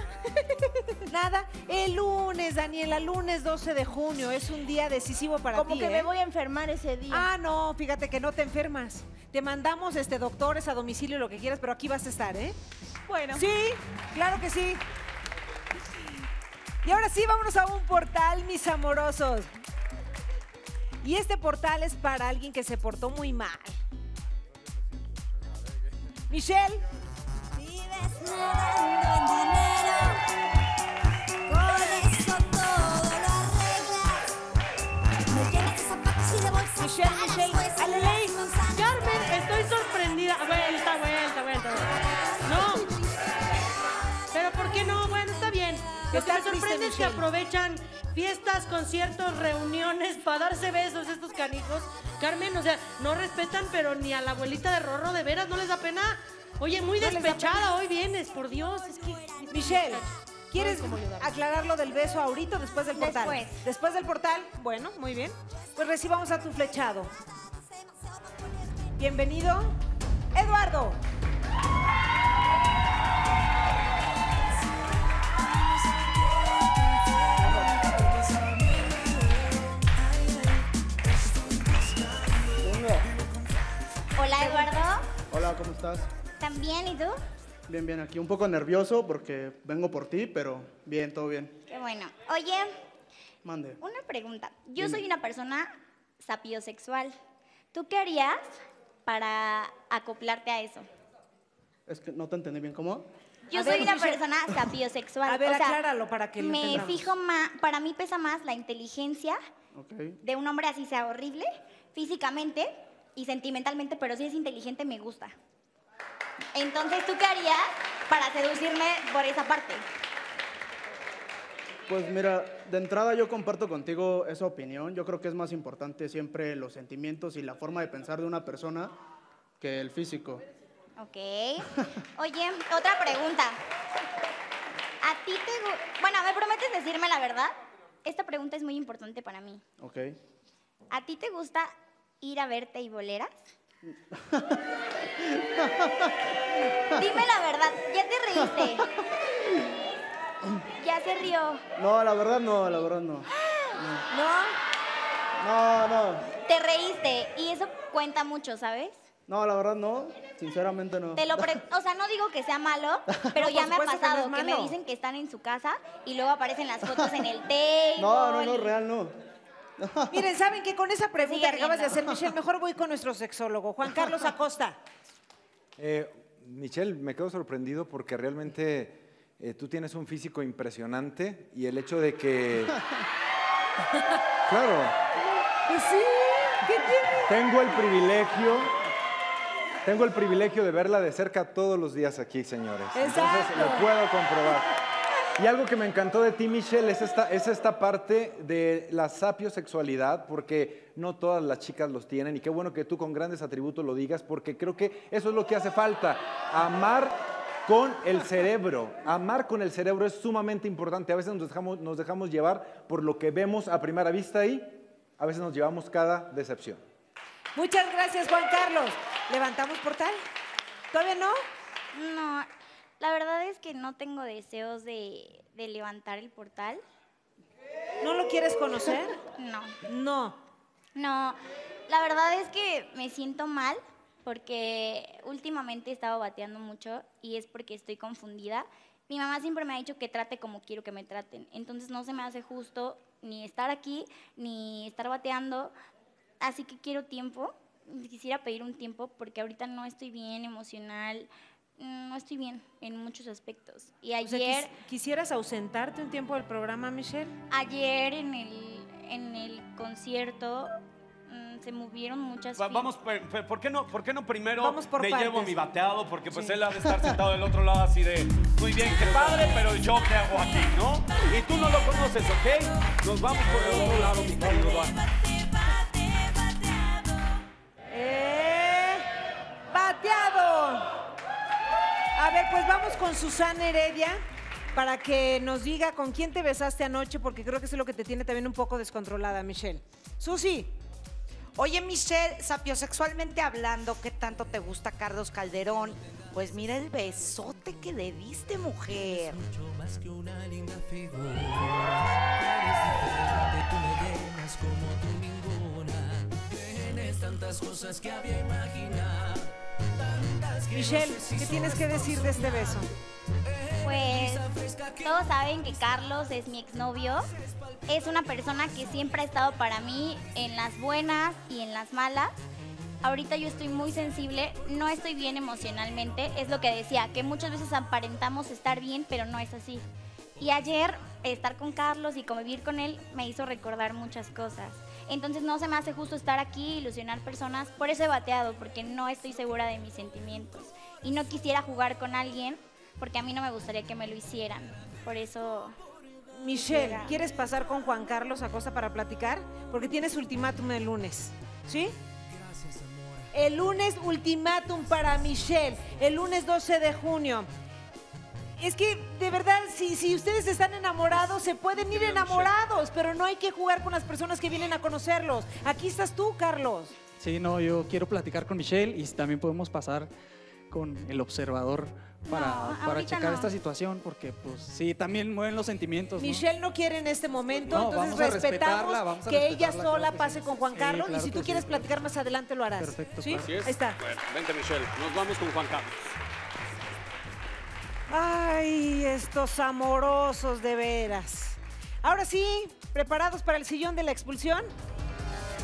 Nada. El lunes, Daniela, lunes 12 de junio. Es un día decisivo para Como ti, que ¿eh? me voy a enfermar ese día. Ah, no, fíjate que no te enfermas. Te mandamos este doctores a domicilio, lo que quieras, pero aquí vas a estar, ¿eh? Bueno. Sí, claro que sí. Y ahora sí, vámonos a un portal, mis amorosos. Y este portal es para alguien que se portó muy mal. Michelle. Michelle, sorprende es que aprovechan fiestas, conciertos, reuniones para darse besos estos canijos. Carmen, o sea, no respetan, pero ni a la abuelita de Rorro, de veras, ¿no les da pena? Oye, muy ¿No les da despechada hoy vienes, por Dios. Es que... Michelle, ¿quieres aclarar lo del beso ahorita o después del portal? Después. Después del portal, bueno, muy bien. Pues recibamos a tu flechado. Bienvenido, Eduardo. Hola, ¿cómo estás? ¿también y tú? Bien, bien, aquí un poco nervioso porque vengo por ti, pero bien, todo bien. Qué bueno. Oye, Mande. una pregunta. Yo Dime. soy una persona sapiosexual. ¿Tú qué harías para acoplarte a eso? Es que no te entendí bien, ¿cómo? Yo A soy ver, una persona sapiosexual. A ver, o sea, acláralo para que lo Me entendamos. fijo más, para mí pesa más la inteligencia Ok. de un hombre así sea horrible, físicamente y sentimentalmente, pero si es inteligente me gusta. Entonces, ¿tú qué harías para seducirme por esa parte? Pues mira, de entrada yo comparto contigo esa opinión. Yo creo que es más importante siempre los sentimientos y la forma de pensar de una persona que el físico. Ok. Oye, otra pregunta. ¿A ti te gu- Bueno, ¿me prometes decirme la verdad? Esta pregunta es muy importante para mí. Ok. ¿A ti te gusta ir a verte y boleras? Dime la verdad, ya te reíste. Ya se rió. No, la verdad no, la verdad no. ¿No? No, no. Te reíste y eso cuenta mucho, ¿sabes? No, la verdad no. Sinceramente no. Te lo pre- o sea, no digo que sea malo, pero No, ya me ha que no pasado que, me dicen que están en su casa y luego aparecen las fotos en el table. No, no, no, real no. Miren, ¿saben que Con esa pregunta Sigue que acabas de hacer, Michelle, mejor voy con nuestro sexólogo, Juan Carlos Acosta. Eh, Michelle, me quedo sorprendido porque realmente eh, tú tienes un físico impresionante y el hecho de que... Claro, Pues sí, ¿qué tiene? tengo el privilegio, tengo el privilegio de verla de cerca todos los días aquí, señores. Entonces Exacto. lo puedo comprobar. Y algo que me encantó de ti, Michelle, es esta, es esta parte de la sapiosexualidad, porque no todas las chicas los tienen, y qué bueno que tú con grandes atributos lo digas, porque creo que eso es lo que hace falta, amar con el cerebro. Amar con el cerebro es sumamente importante. A veces nos dejamos, nos dejamos llevar por lo que vemos a primera vista y a veces nos llevamos cada decepción. Muchas gracias, Juan Carlos. ¿Levantamos portal? ¿Todavía no? No, la verdad es que no tengo deseos de, de levantar el portal. ¿No lo quieres conocer? No. No. No, la verdad es que me siento mal porque últimamente he estado bateando mucho y es porque estoy confundida. Mi mamá siempre me ha dicho que trate como quiero que me traten. Entonces no se me hace justo ni estar aquí, ni estar bateando. Así que quiero tiempo. Quisiera pedir un tiempo porque ahorita no estoy bien emocional. No estoy bien en muchos aspectos. Y O sea, ayer... quis- ¿Quisieras ausentarte un tiempo del programa, Michelle? Ayer en el, en el concierto mm, se movieron muchas Va- Vamos, ¿por qué no, por qué no primero Vamos por me partes. llevo mi bateado? Porque pues Sí. él ha de estar sentado del otro lado así de, muy bien, qué padre, pero yo qué hago aquí, ¿no? Y tú no lo conoces, ¿ok? Nos vamos por el otro lado, mi querido con Susana Heredia para que nos diga con quién te besaste anoche, porque creo que es lo que te tiene también un poco descontrolada, Michelle. Susi, Oye, Michelle, sapiosexualmente hablando, ¿qué tanto te gusta Carlos Calderón? Pues mira el besote que le diste, mujer. Tantas cosas que había imaginado. Michelle, ¿qué tienes que decir de este beso? Pues todos saben que Carlos es mi exnovio. Es una persona que siempre ha estado para mí en las buenas y en las malas. Ahorita yo estoy muy sensible, no estoy bien emocionalmente. Es lo que decía, que muchas veces aparentamos estar bien, pero no es así. Y ayer estar con Carlos y convivir con él me hizo recordar muchas cosas. Entonces no se me hace justo estar aquí, ilusionar personas. Por eso he bateado, porque no estoy segura de mis sentimientos. Y no quisiera jugar con alguien porque a mí no me gustaría que me lo hicieran. Por eso... Michelle. ¿quieres pasar con Juan Carlos a cosa para platicar? Porque tienes ultimátum el lunes, ¿sí? El lunes ultimátum para Michelle, el lunes 12 de junio. Es que, de verdad, si, si ustedes están enamorados, se pueden ir enamorados, pero no hay que jugar con las personas que vienen a conocerlos. Aquí estás tú, Carlos. Sí, no, yo quiero platicar con Michelle y también podemos pasar con el observador para, No, para checar no. esta situación, porque pues sí, también mueven los sentimientos. ¿no? Michelle no quiere en este momento, No, entonces respetamos que ella sola claro pase sí. con Juan Sí, Carlos claro y si tú sí, quieres platicar más adelante lo harás. Perfecto. ¿Sí? Así es. Ahí está. Bueno, vente, Michelle. Nos vamos con Juan Carlos. Ay, estos amorosos de veras. Ahora sí, ¿preparados para el sillón de la expulsión?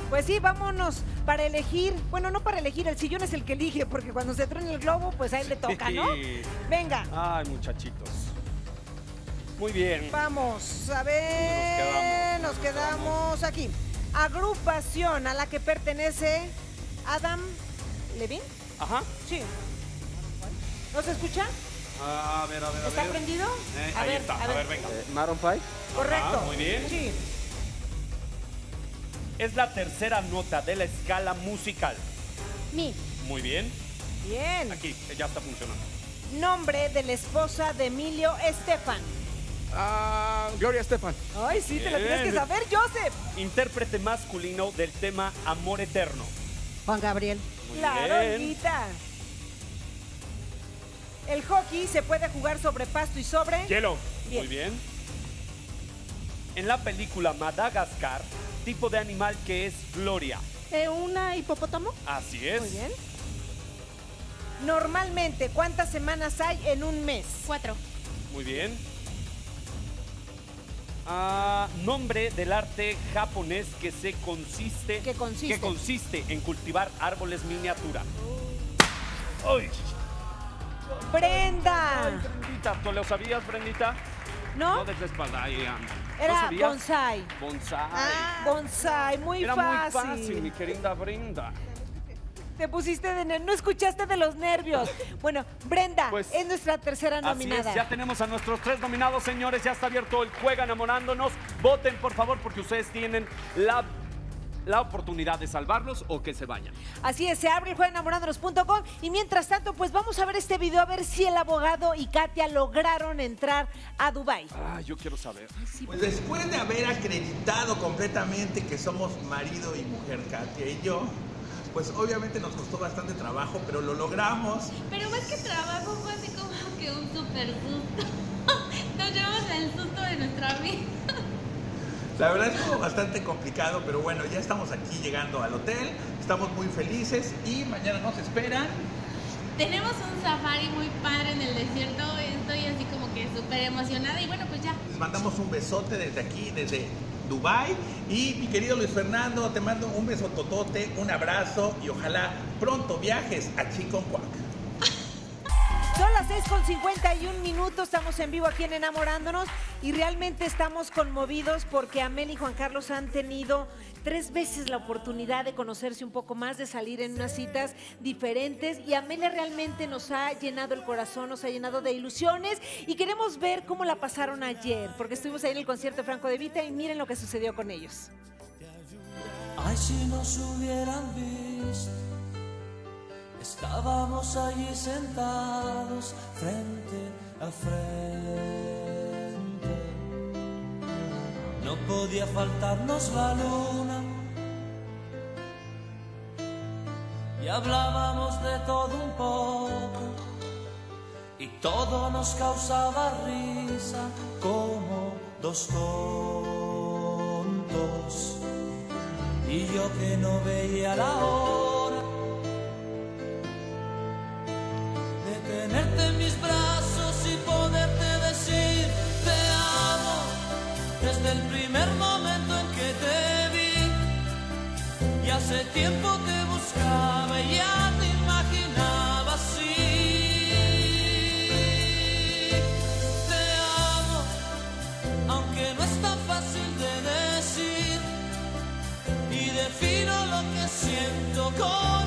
Pues sí, vámonos para elegir. Bueno, no para elegir, el sillón es el que elige, porque cuando se truena el globo, pues a él le toca, ¿no? Sí. Venga, Ay, muchachitos. Muy bien. vamos a ver. Nos quedamos aquí. Agrupación a la que pertenece Adam Levin. Ajá. Sí. ¿No se escucha? A ver, a ver, a ¿Está ver. prendido? Eh, A ahí ver, está. a A ver. ver, venga. Maroon 5. Correcto. Ah, muy bien. Sí. Es la tercera nota de la escala musical. Mi. Muy bien. Bien. Aquí, ya está funcionando. Nombre de la esposa de Emilio Estefan. Ah, Gloria Estefan. Ay, sí, te lo tienes que saber, Joseph. Intérprete masculino del tema Amor Eterno. Juan Gabriel. Muy Claro, bien. El hockey se puede jugar sobre pasto y sobre... Hielo. Bien. Muy bien. En la película Madagascar, tipo de animal que es Gloria. Eh, ¿Una hipopótamo? Así es. Muy bien. Normalmente, ¿cuántas semanas hay en un mes? Cuatro. Muy bien. Ah, nombre del arte japonés que se consiste, ¿Qué consiste? que consiste en cultivar árboles miniatura. ¡Ay! Brenda. Ay, Brendita, ¿tú lo sabías, Brendita? ¿No? No des la espalda, ahí, anda. ¿No Era bonsai. Bonsai. Bonsai, muy Era fácil. muy fácil, mi querida Brenda. Te pusiste de ner- no escuchaste de los nervios. Bueno, Brenda Pues, es nuestra tercera Así nominada. es, ya tenemos a nuestros tres nominados, señores. Ya está abierto el Juega Enamorándonos. Voten, por favor, porque ustedes tienen la, la oportunidad de salvarlos o que se vayan. Así es, se abre el juego enamorándonos.com y mientras tanto, pues vamos a ver este video a ver si el abogado y Katia lograron entrar a Dubai. Ah, yo quiero saber. Pues después de haber acreditado completamente que somos marido y mujer, Katia y yo, pues obviamente nos costó bastante trabajo, pero lo logramos. Pero más que trabajo fue así como que un super susto. Nos llevamos el susto de nuestra vida. La verdad estuvo bastante complicado, pero bueno, ya estamos aquí llegando al hotel, estamos muy felices y mañana nos esperan. Tenemos un safari muy padre en el desierto. Estoy así como que súper emocionada y bueno, pues ya. Les mandamos un besote desde aquí, desde Dubai y mi querido Luis Fernando, te mando un beso totote, un abrazo y ojalá pronto viajes a Chiconcuac. Son las 6 con 51 minutos, estamos en vivo aquí en Enamorándonos y realmente estamos conmovidos porque Amel y Juan Carlos han tenido tres veces la oportunidad de conocerse un poco más, de salir en unas citas diferentes y Amelia realmente nos ha llenado el corazón, nos ha llenado de ilusiones y queremos ver cómo la pasaron ayer, porque estuvimos ahí en el concierto de Franco de Vita y miren lo que sucedió con ellos. Ay, si nos hubieran visto, estábamos allí sentados frente a frente. No podía faltarnos la luna. Y hablábamos de todo un poco. Y todo nos causaba risa como dos tontos. Y yo que no veía la hora tenerte en mis brazos y poderte decir te amo desde el primer momento en que te vi y hace tiempo te buscaba y ya te imaginaba así. Te amo aunque no es tan fácil de decir y defino lo que siento con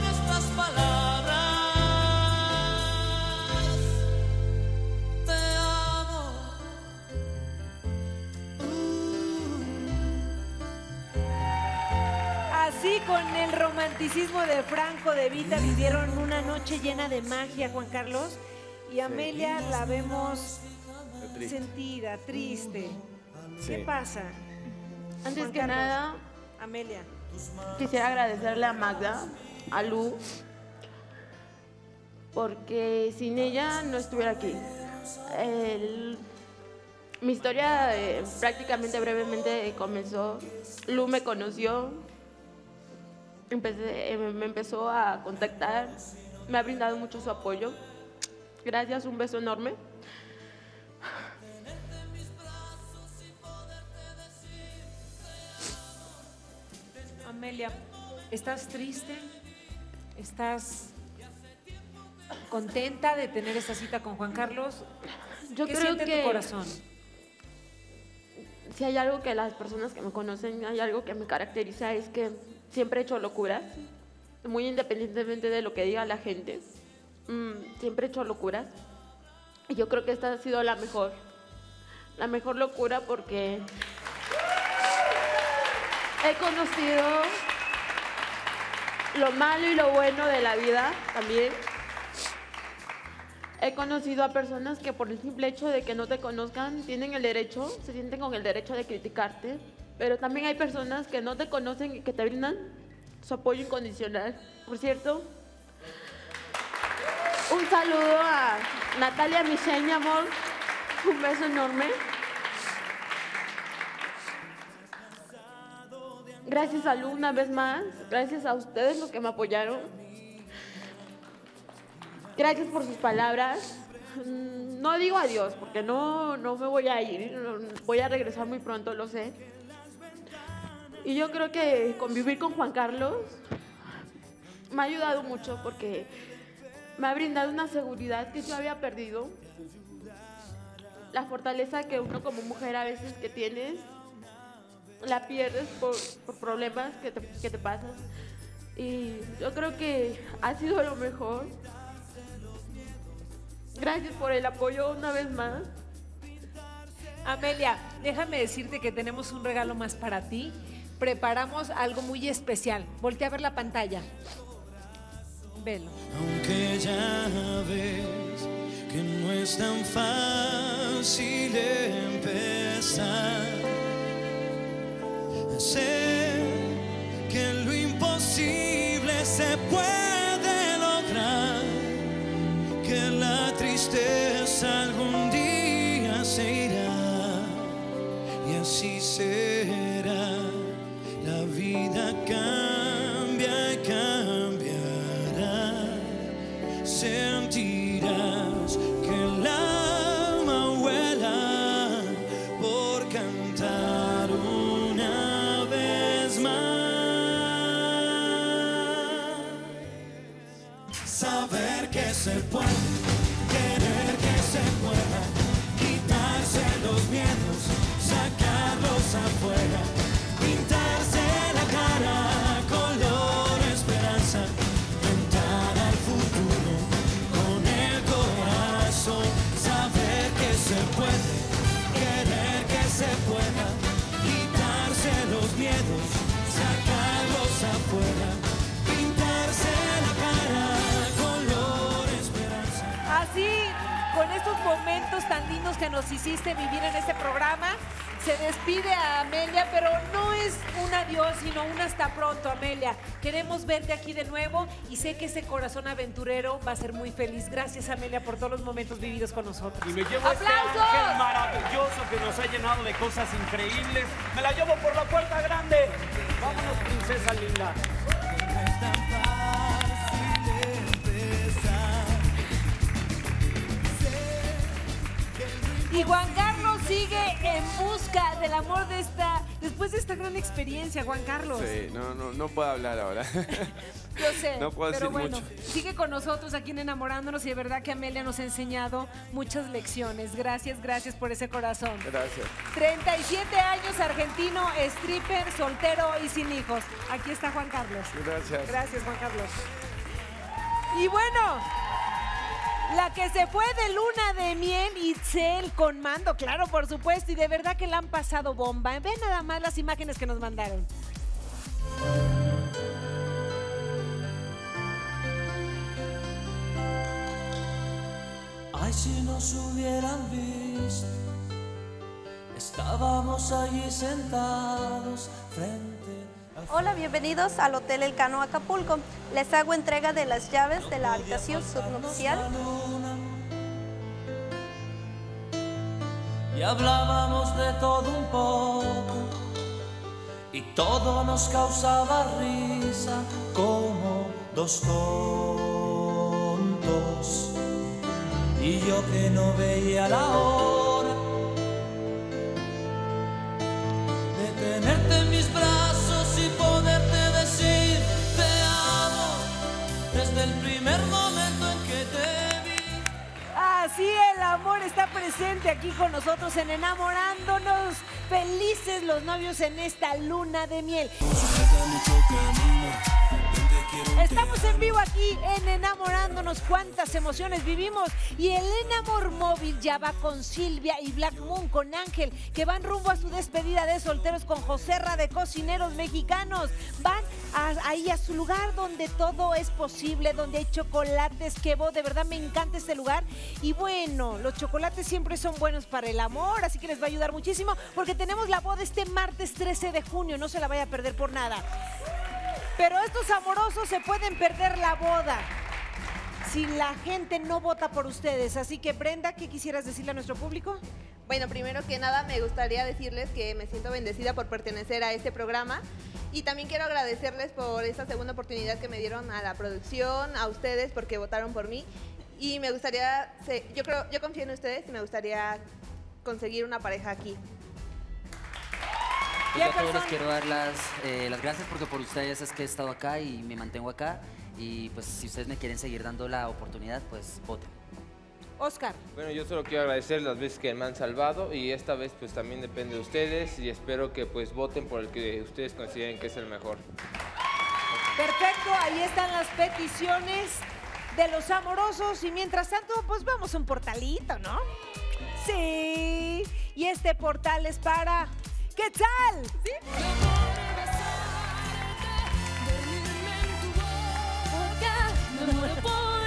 con el romanticismo de Franco de Vita vivieron una noche llena de magia, Juan Carlos. Y Amelia la vemos triste. sentida, triste. ¿Qué pasa? Antes Juan que Carlos, nada, Amelia. quisiera agradecerle a Magda, a Lu, porque sin ella no estuviera aquí. El- mi historia eh, prácticamente brevemente comenzó, Lu me conoció, empecé- eh, me empezó a contactar, me ha brindado mucho su apoyo. Gracias, un beso enorme. Amelia, ¿estás triste? ¿Estás contenta de tener esta cita con Juan Carlos? Yo ¿Qué creo siente que tu corazón? si hay algo que las personas que me conocen, hay algo que me caracteriza es que siempre he hecho locuras, muy independientemente de lo que diga la gente. Mm, siempre he hecho locuras. Y yo creo que esta ha sido la mejor. La mejor locura porque he conocido lo malo y lo bueno de la vida también. He conocido a personas que por el simple hecho de que no te conozcan tienen el derecho, se sienten con el derecho de criticarte, pero también hay personas que no te conocen y que te brindan su apoyo incondicional. Por cierto, un saludo a Natalia Michelle, mi amor, un beso enorme. Gracias a Lu una vez más, gracias a ustedes los que me apoyaron. Gracias por sus palabras. Mm, No digo adiós, porque no, no me voy a ir, voy a regresar muy pronto, lo sé. Y yo creo que convivir con Juan Carlos me ha ayudado mucho porque me ha brindado una seguridad que yo había perdido. La fortaleza que uno como mujer a veces que tienes, la pierdes por, por problemas que te, que te pasan. Y yo creo que ha sido lo mejor. Gracias por el apoyo una vez más. Amelia, déjame decirte que tenemos un regalo más para ti. Preparamos algo muy especial. Voltea a ver la pantalla. Velo. Aunque ya ves que no es tan fácil empezar. Sé que lo imposible se puede lograr, que la tristeza algún día se irá y así será. La vida cambia cambiará. Sentirás que el alma vuela por cantar una vez más. Saber que se puede, querer que se pueda, quitarse los miedos, sacarlos afuera, con estos momentos tan lindos que nos hiciste vivir en este programa, se despide a Amelia, pero no es un adiós, sino un hasta pronto, Amelia. Queremos verte aquí de nuevo y sé que ese corazón aventurero va a ser muy feliz. Gracias, Amelia, por todos los momentos vividos con nosotros. Y me llevo este ¡Aplausos! ángel maravilloso que nos ha llenado de cosas increíbles. Me la llevo por la puerta grande. Vámonos, princesa linda. Y Juan Carlos sigue en busca del amor de esta, después de esta gran experiencia, Juan Carlos. Sí, no, no, no puedo hablar ahora. Yo sé, No puedo pero decir bueno, mucho. sigue con nosotros aquí en Enamorándonos y de verdad que Amelia nos ha enseñado muchas lecciones. Gracias, gracias por ese corazón. Gracias. 37 años, argentino, stripper, soltero y sin hijos. Aquí está Juan Carlos. Gracias. Gracias, Juan Carlos. Y bueno, la que se fue de luna de miel, Itzel, con mando, claro, por supuesto, y de verdad que la han pasado bomba. Ven nada más las imágenes que nos mandaron. Ay, si nos hubieran visto, estábamos allí sentados frente Hola, bienvenidos al Hotel El Cano Acapulco. Les hago entrega de las llaves de la habitación subnupcial. y hablábamos de todo un poco y todo nos causaba risa como dos tontos y yo que no veía la hora Así el amor está presente aquí con nosotros en Enamorándonos. Felices los novios en esta luna de miel. Estamos en vivo aquí en Enamorándonos. Cuántas emociones vivimos. Y el Enamor Móvil ya va con Silvia y Black Moon con Ángel, que van rumbo a su despedida de solteros con Joserra de Cocineros Mexicanos. Van ahí a su lugar donde todo es posible, donde hay chocolates, que vos, de verdad me encanta este lugar. Y bueno, los chocolates siempre son buenos para el amor, así que les va a ayudar muchísimo porque tenemos la boda este martes 13 de junio, no se la vaya a perder por nada. Pero estos amorosos se pueden perder la boda si la gente no vota por ustedes. Así que Brenda, ¿qué quisieras decirle a nuestro público? Bueno, primero que nada me gustaría decirles que me siento bendecida por pertenecer a este programa y también quiero agradecerles por esta segunda oportunidad que me dieron a la producción, a ustedes porque votaron por mí y me gustaría, yo creo, yo confío en ustedes y me gustaría conseguir una pareja aquí. Pues yo a todos les quiero dar las, eh, las gracias porque por ustedes es que he estado acá y me mantengo acá. Y pues si ustedes me quieren seguir dando la oportunidad, pues voten. Oscar. Bueno, yo solo quiero agradecer las veces que me han salvado y esta vez pues también depende de ustedes y espero que pues voten por el que ustedes consideren que es el mejor. Perfecto, ahí están las peticiones de los amorosos y mientras tanto, pues vamos a un portalito, ¿no? Sí, y este portal es para... ¿Qué tal? Que por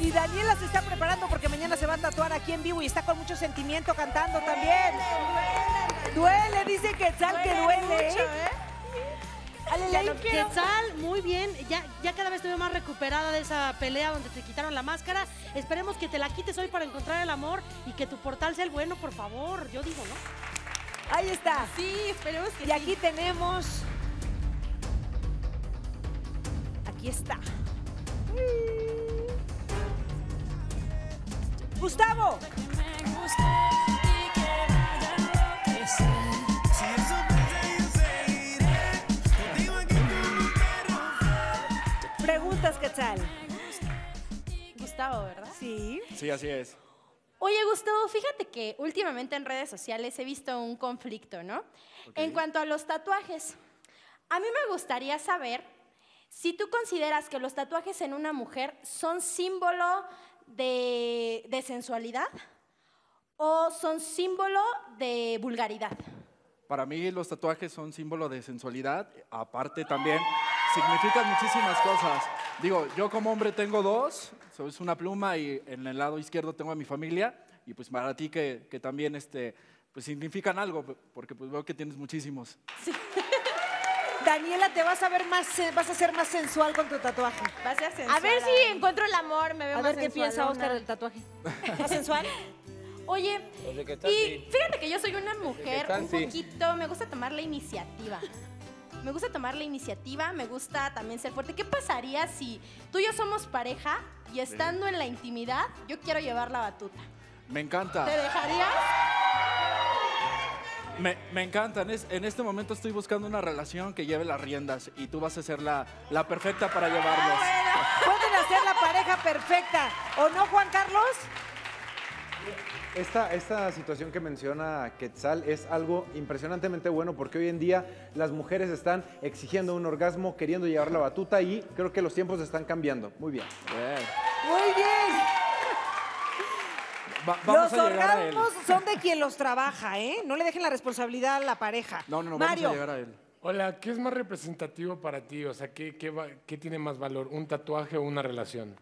Y Daniela se está preparando porque mañana se va a tatuar aquí en vivo y está con mucho sentimiento cantando también. Duele, dice Quetzal que Duele duele. mucho, ¿eh? Ale, Ya le no Quetzal, muy bien. Ya, ya cada vez estoy más recuperada de esa pelea donde te quitaron la máscara. Esperemos que te la quites hoy para encontrar el amor y que tu portal sea el bueno, por favor. Yo digo, ¿no? Ahí está. Sí, esperemos que Y aquí tenemos. Aquí está. Gustavo. Preguntas, Quetzal. Gustavo, ¿verdad? Sí. Sí, así es. Oye, Gustavo, fíjate que últimamente en redes sociales he visto un conflicto, ¿no? En cuanto a los tatuajes. A mí me gustaría saber si tú consideras que los tatuajes en una mujer son símbolo de, de sensualidad o son símbolo de vulgaridad. Para mí los tatuajes son símbolo de sensualidad, aparte también significan muchísimas cosas. Digo, yo como hombre tengo dos, es una pluma y en el lado izquierdo tengo a mi familia y pues para ti que, que también este, pues significan algo, porque pues veo que tienes muchísimos. Daniela, te vas a ver más, vas a ser más sensual con tu tatuaje. Va a ser sensual. A ver si encuentro el amor, me veo A más ver qué piensa. Oscar del tatuaje. ¿Más sensual? Oye, Oye, ¿qué tal? y Sí. fíjate que yo soy una mujer tal? un Sí. poquito, me gusta tomar la iniciativa. Me gusta tomar la iniciativa, me gusta también ser fuerte. ¿Qué pasaría si tú y yo somos pareja y estando en la intimidad, yo quiero llevar la batuta? Me encanta. ¿Te dejarías? Me, me encanta. En, es- en este momento estoy buscando una relación que lleve las riendas y tú vas a ser la, la perfecta para llevarlos. Pueden hacer la pareja perfecta. ¿O no, Juan Carlos? Esta, esta situación que menciona Quetzal es algo impresionantemente bueno porque hoy en día las mujeres están exigiendo un orgasmo, queriendo llevar la batuta y creo que los tiempos están cambiando. Muy bien. Muy bien. Va- vamos los a llegar a él. orgasmos son de quien los trabaja, ¿eh? No le dejen la responsabilidad a la pareja. No, no, no, Mario, vamos a llegar a él. Hola, ¿qué es más representativo para ti? O sea, ¿qué, qué, va- qué tiene más valor, un tatuaje o una relación?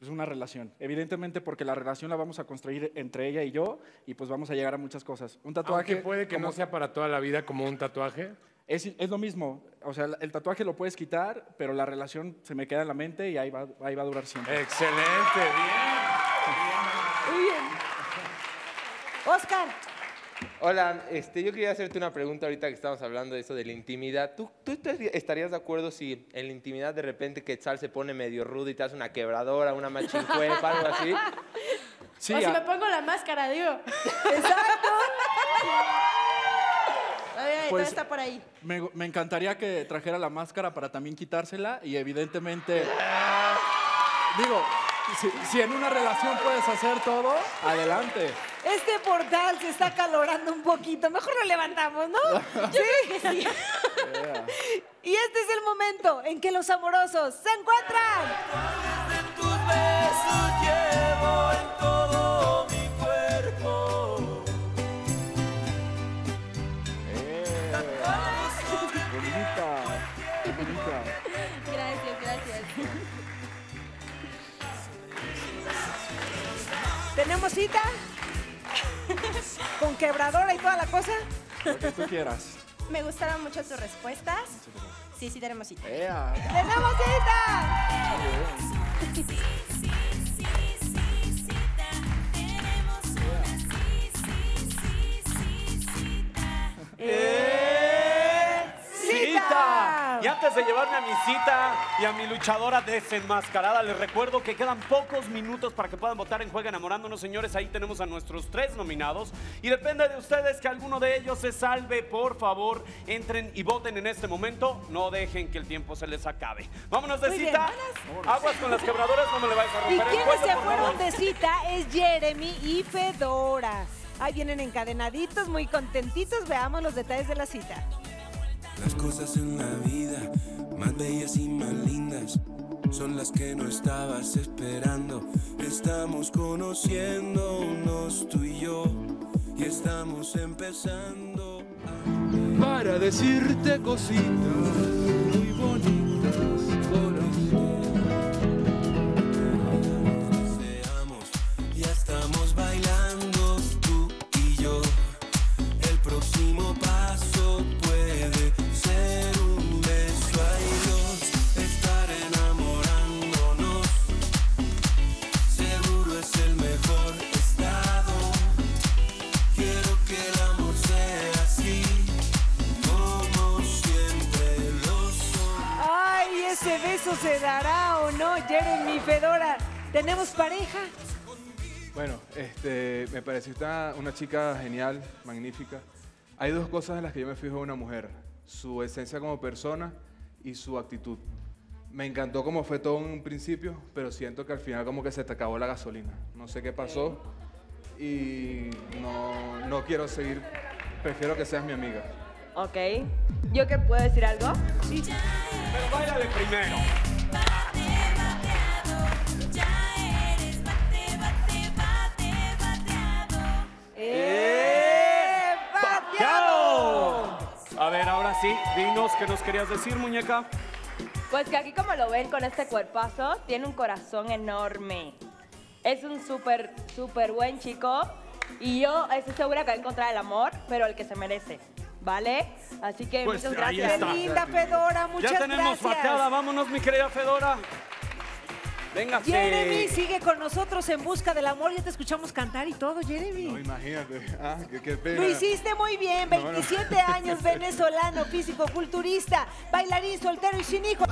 Es una relación. Evidentemente porque la relación la vamos a construir entre ella y yo y pues vamos a llegar a muchas cosas. Un tatuaje... Aunque puede que no sea para toda la vida como un tatuaje. Es, es lo mismo. O sea, el tatuaje lo puedes quitar, pero la relación se me queda en la mente y ahí va, ahí va a durar siempre. Excelente, bien. Muy bien. Oscar, Hola, este, yo quería hacerte una pregunta ahorita que estamos hablando de eso de la intimidad. ¿Tú, tú estarías- de acuerdo si en la intimidad de repente Quetzal se pone medio rudo y te hace una quebradora, una machincuepa, algo así? Sí, o si me pongo la máscara, digo. Exacto. Ay, Pues- todo está por ahí. Me, me encantaría que trajera la máscara para también quitársela y evidentemente... Digo, si, si en una relación puedes hacer todo, adelante. este portal se está calorando un poquito. Mejor lo levantamos, ¿no? sí. Y este es el momento en que los amorosos se encuentran. ¿Tenemos cita? ¿Con quebradora y toda la cosa? Lo que tú quieras. Me gustaron mucho tus respuestas. Sí, sí, tenemos cita. Ea. ¡Tenemos cita! Antes de llevarme a mi cita y a mi luchadora desenmascarada, les recuerdo que quedan pocos minutos para que puedan votar en Juega Enamorándonos, señores. Ahí tenemos a nuestros tres nominados. Y depende de ustedes que alguno de ellos se salve. Por favor, entren y voten en este momento. No dejen que el tiempo se les acabe. Vámonos de Muy bien, cita. Aguas con las quebradoras, no me le vayas a Y romper el quienes cuello, se fueron de cita es Jeremy y Fedora. Ahí vienen encadenaditos, muy contentitos. Veamos los detalles de la cita. Las cosas en la vida, más bellas y más lindas, son las que no estabas esperando. Estamos conociéndonos tú y yo, y estamos empezando para decirte cositas muy bonitas. Beso se dará o no, Jeremy Fedora. ¿Tenemos pareja? Bueno, este, me pareció una, una chica genial, magnífica. Hay dos cosas en las que yo me fijo en una mujer, su esencia como persona y su actitud. Me encantó como fue todo en un principio, pero siento que al final como que se te acabó la gasolina. No sé qué pasó y no, no quiero seguir, prefiero que seas mi amiga. Ok. ¿Yo qué puedo decir algo? Sí. Pero báilale primero. ¡Eh! ¡Bateado! A ver, ahora sí, dinos qué nos querías decir, muñeca. Pues que aquí como lo ven con este cuerpazo, tiene un corazón enorme. Es un súper, súper buen chico. Y yo estoy segura que va a encontrar el amor, pero el que se merece. ¿Vale? Así que Pues muchas gracias. está. Qué linda, Fedora, muchas ya tenemos gracias. bateada, vámonos mi querida Fedora. Venga, Jeremy sigue con nosotros en busca del amor. Ya te escuchamos cantar y todo, Jeremy. No, imagínate. Ah, qué, qué pena. Lo hiciste muy bien, No, no. 27 años, venezolano, físico, culturista, bailarín, soltero y sin hijos.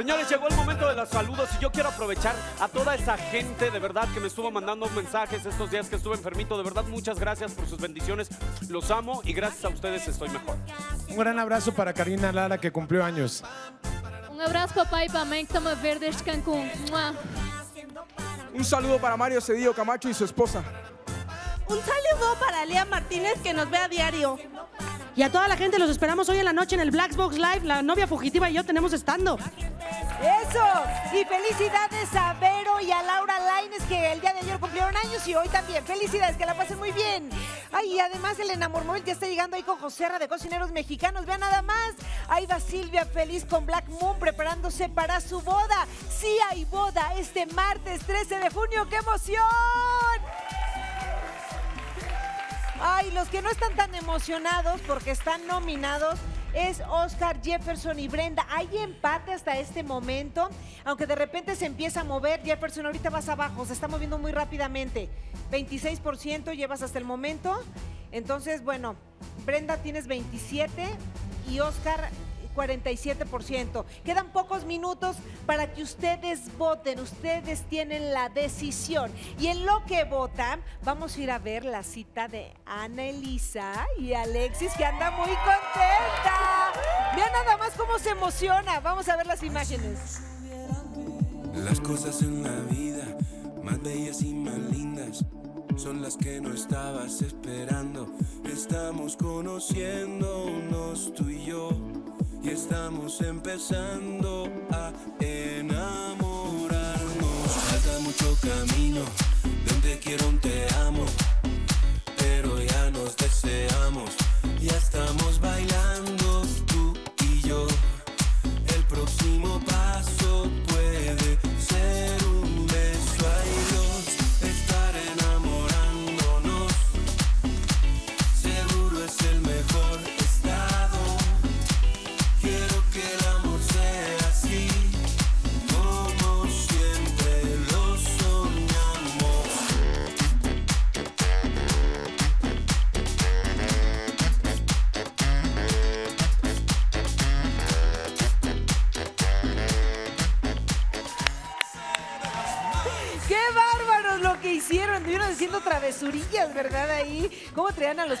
Señores, llegó el momento de los saludos y yo quiero aprovechar a toda esa gente de verdad que me estuvo mandando mensajes estos días que estuve enfermito. De verdad, muchas gracias por sus bendiciones. Los amo y gracias a ustedes estoy mejor. Un gran abrazo para Karina Lara que cumplió años. Um abraço papai e mamãe que estamos a ver desde Cancún. Mua. Un saludo para Mario Cedillo Camacho y su esposa. Un saludo para Lea Martínez que nos ve a diario. Y a toda la gente los esperamos hoy en la noche en el Black Box Live. La novia fugitiva y yo tenemos estando. Eso. Y felicidades a Vero y a Laura Laines que el día de ayer cumplieron años y hoy también. Felicidades, que la pasen muy bien. Ay, y además el Enamormóvil ya está llegando ahí con José Ra de Cocineros Mexicanos. Vean nada más. Ahí va Silvia feliz con Black Moon preparándose para su boda. Sí hay boda este martes 13 de junio. ¡Qué emoción! Ay, los que no están tan emocionados porque están nominados es Oscar Jefferson y Brenda. Hay empate hasta este momento, aunque de repente se empieza a mover. Jefferson, ahorita vas abajo, se está moviendo muy rápidamente. 26% llevas hasta el momento. Entonces, bueno, Brenda tienes 27 y Oscar 47%. Quedan pocos minutos para que ustedes voten. Ustedes tienen la decisión. Y en lo que votan, vamos a ir a ver la cita de Ana Elisa y Alexis, que anda muy contenta. Vean nada más cómo se emociona. Vamos a ver las imágenes. Las cosas en la vida, más bellas y más lindas, son las que no estabas esperando. Estamos conociéndonos tú y yo, y estamos empezando a enamorarnos. Falta mucho camino, de un te quiero, un te amo,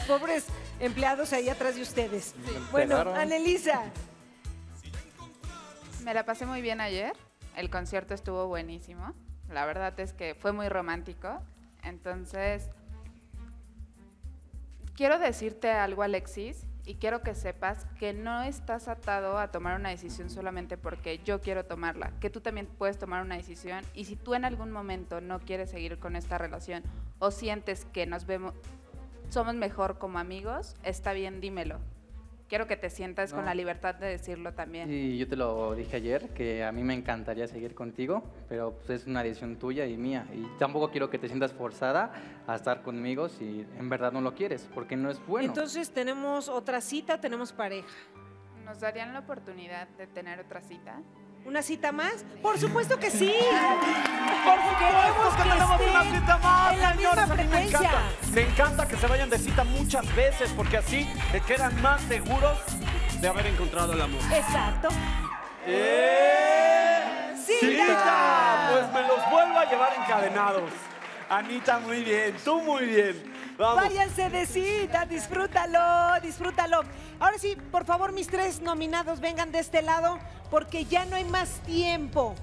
los pobres empleados ahí atrás de ustedes? Bueno. Anelisa. Me la pasé muy bien ayer. El concierto estuvo buenísimo. La verdad es que fue muy romántico. Entonces, quiero decirte algo, Alexis, y quiero que sepas que no estás atado a tomar una decisión solamente porque yo quiero tomarla, que tú también puedes tomar una decisión y si tú en algún momento no quieres seguir con esta relación o sientes que nos vemos somos mejor como amigos, está bien, dímelo. Quiero que te sientas con No. la libertad de decirlo también. Y yo te lo dije ayer, que a mí me encantaría seguir contigo, pero pues, es una decisión tuya y mía. Y tampoco quiero que te sientas forzada a estar conmigo si en verdad no lo quieres, porque no es bueno. Entonces tenemos otra cita, tenemos pareja. ¿Nos darían la oportunidad de tener otra cita? ¿Una cita más? Por supuesto que sí. Porque queremos que tenemos una cita más, en la misma señores. A mí me encanta. Me encanta que se vayan de cita muchas veces porque así te quedan más seguros de haber encontrado el amor. Exacto. ¡Eh! ¡Cita! ¡Cita! Pues me los vuelvo a llevar encadenados. Anita, muy bien. Tú muy bien. Váyanse de cita, disfrútalo, disfrútalo. Ahora sí, por favor, mis tres nominados vengan de este lado porque ya no hay más tiempo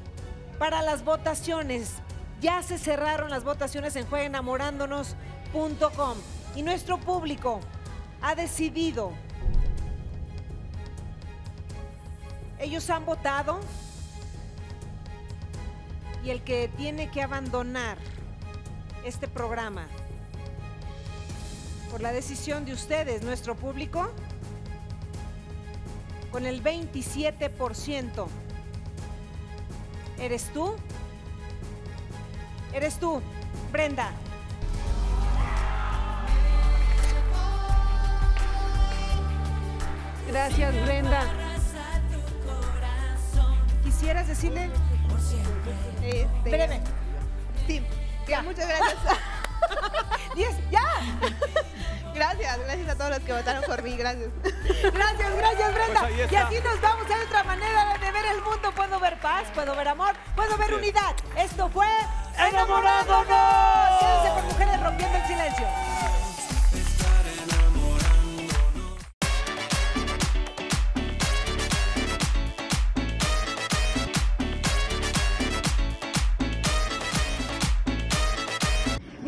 para las votaciones. Ya se cerraron las votaciones en jueguenamorándonos.com y nuestro público ha decidido. Ellos han votado y el que tiene que abandonar este programa por la decisión de ustedes, nuestro público, con el 27%. ¿Eres tú? ¿Eres tú, Brenda? Gracias, Brenda. ¿Quisieras decirle? Este, Breve. Sí, Ya. muchas gracias. Diez, ya. Gracias, gracias a todos los que votaron por mí, gracias. Gracias, gracias, Brenda. Pues y así nos vamos. Hay otra manera de ver el mundo. Puedo ver paz, puedo ver amor, puedo ver unidad. Esto fue ¡Enamorándonos! Quédense con mujeres rompiendo el silencio.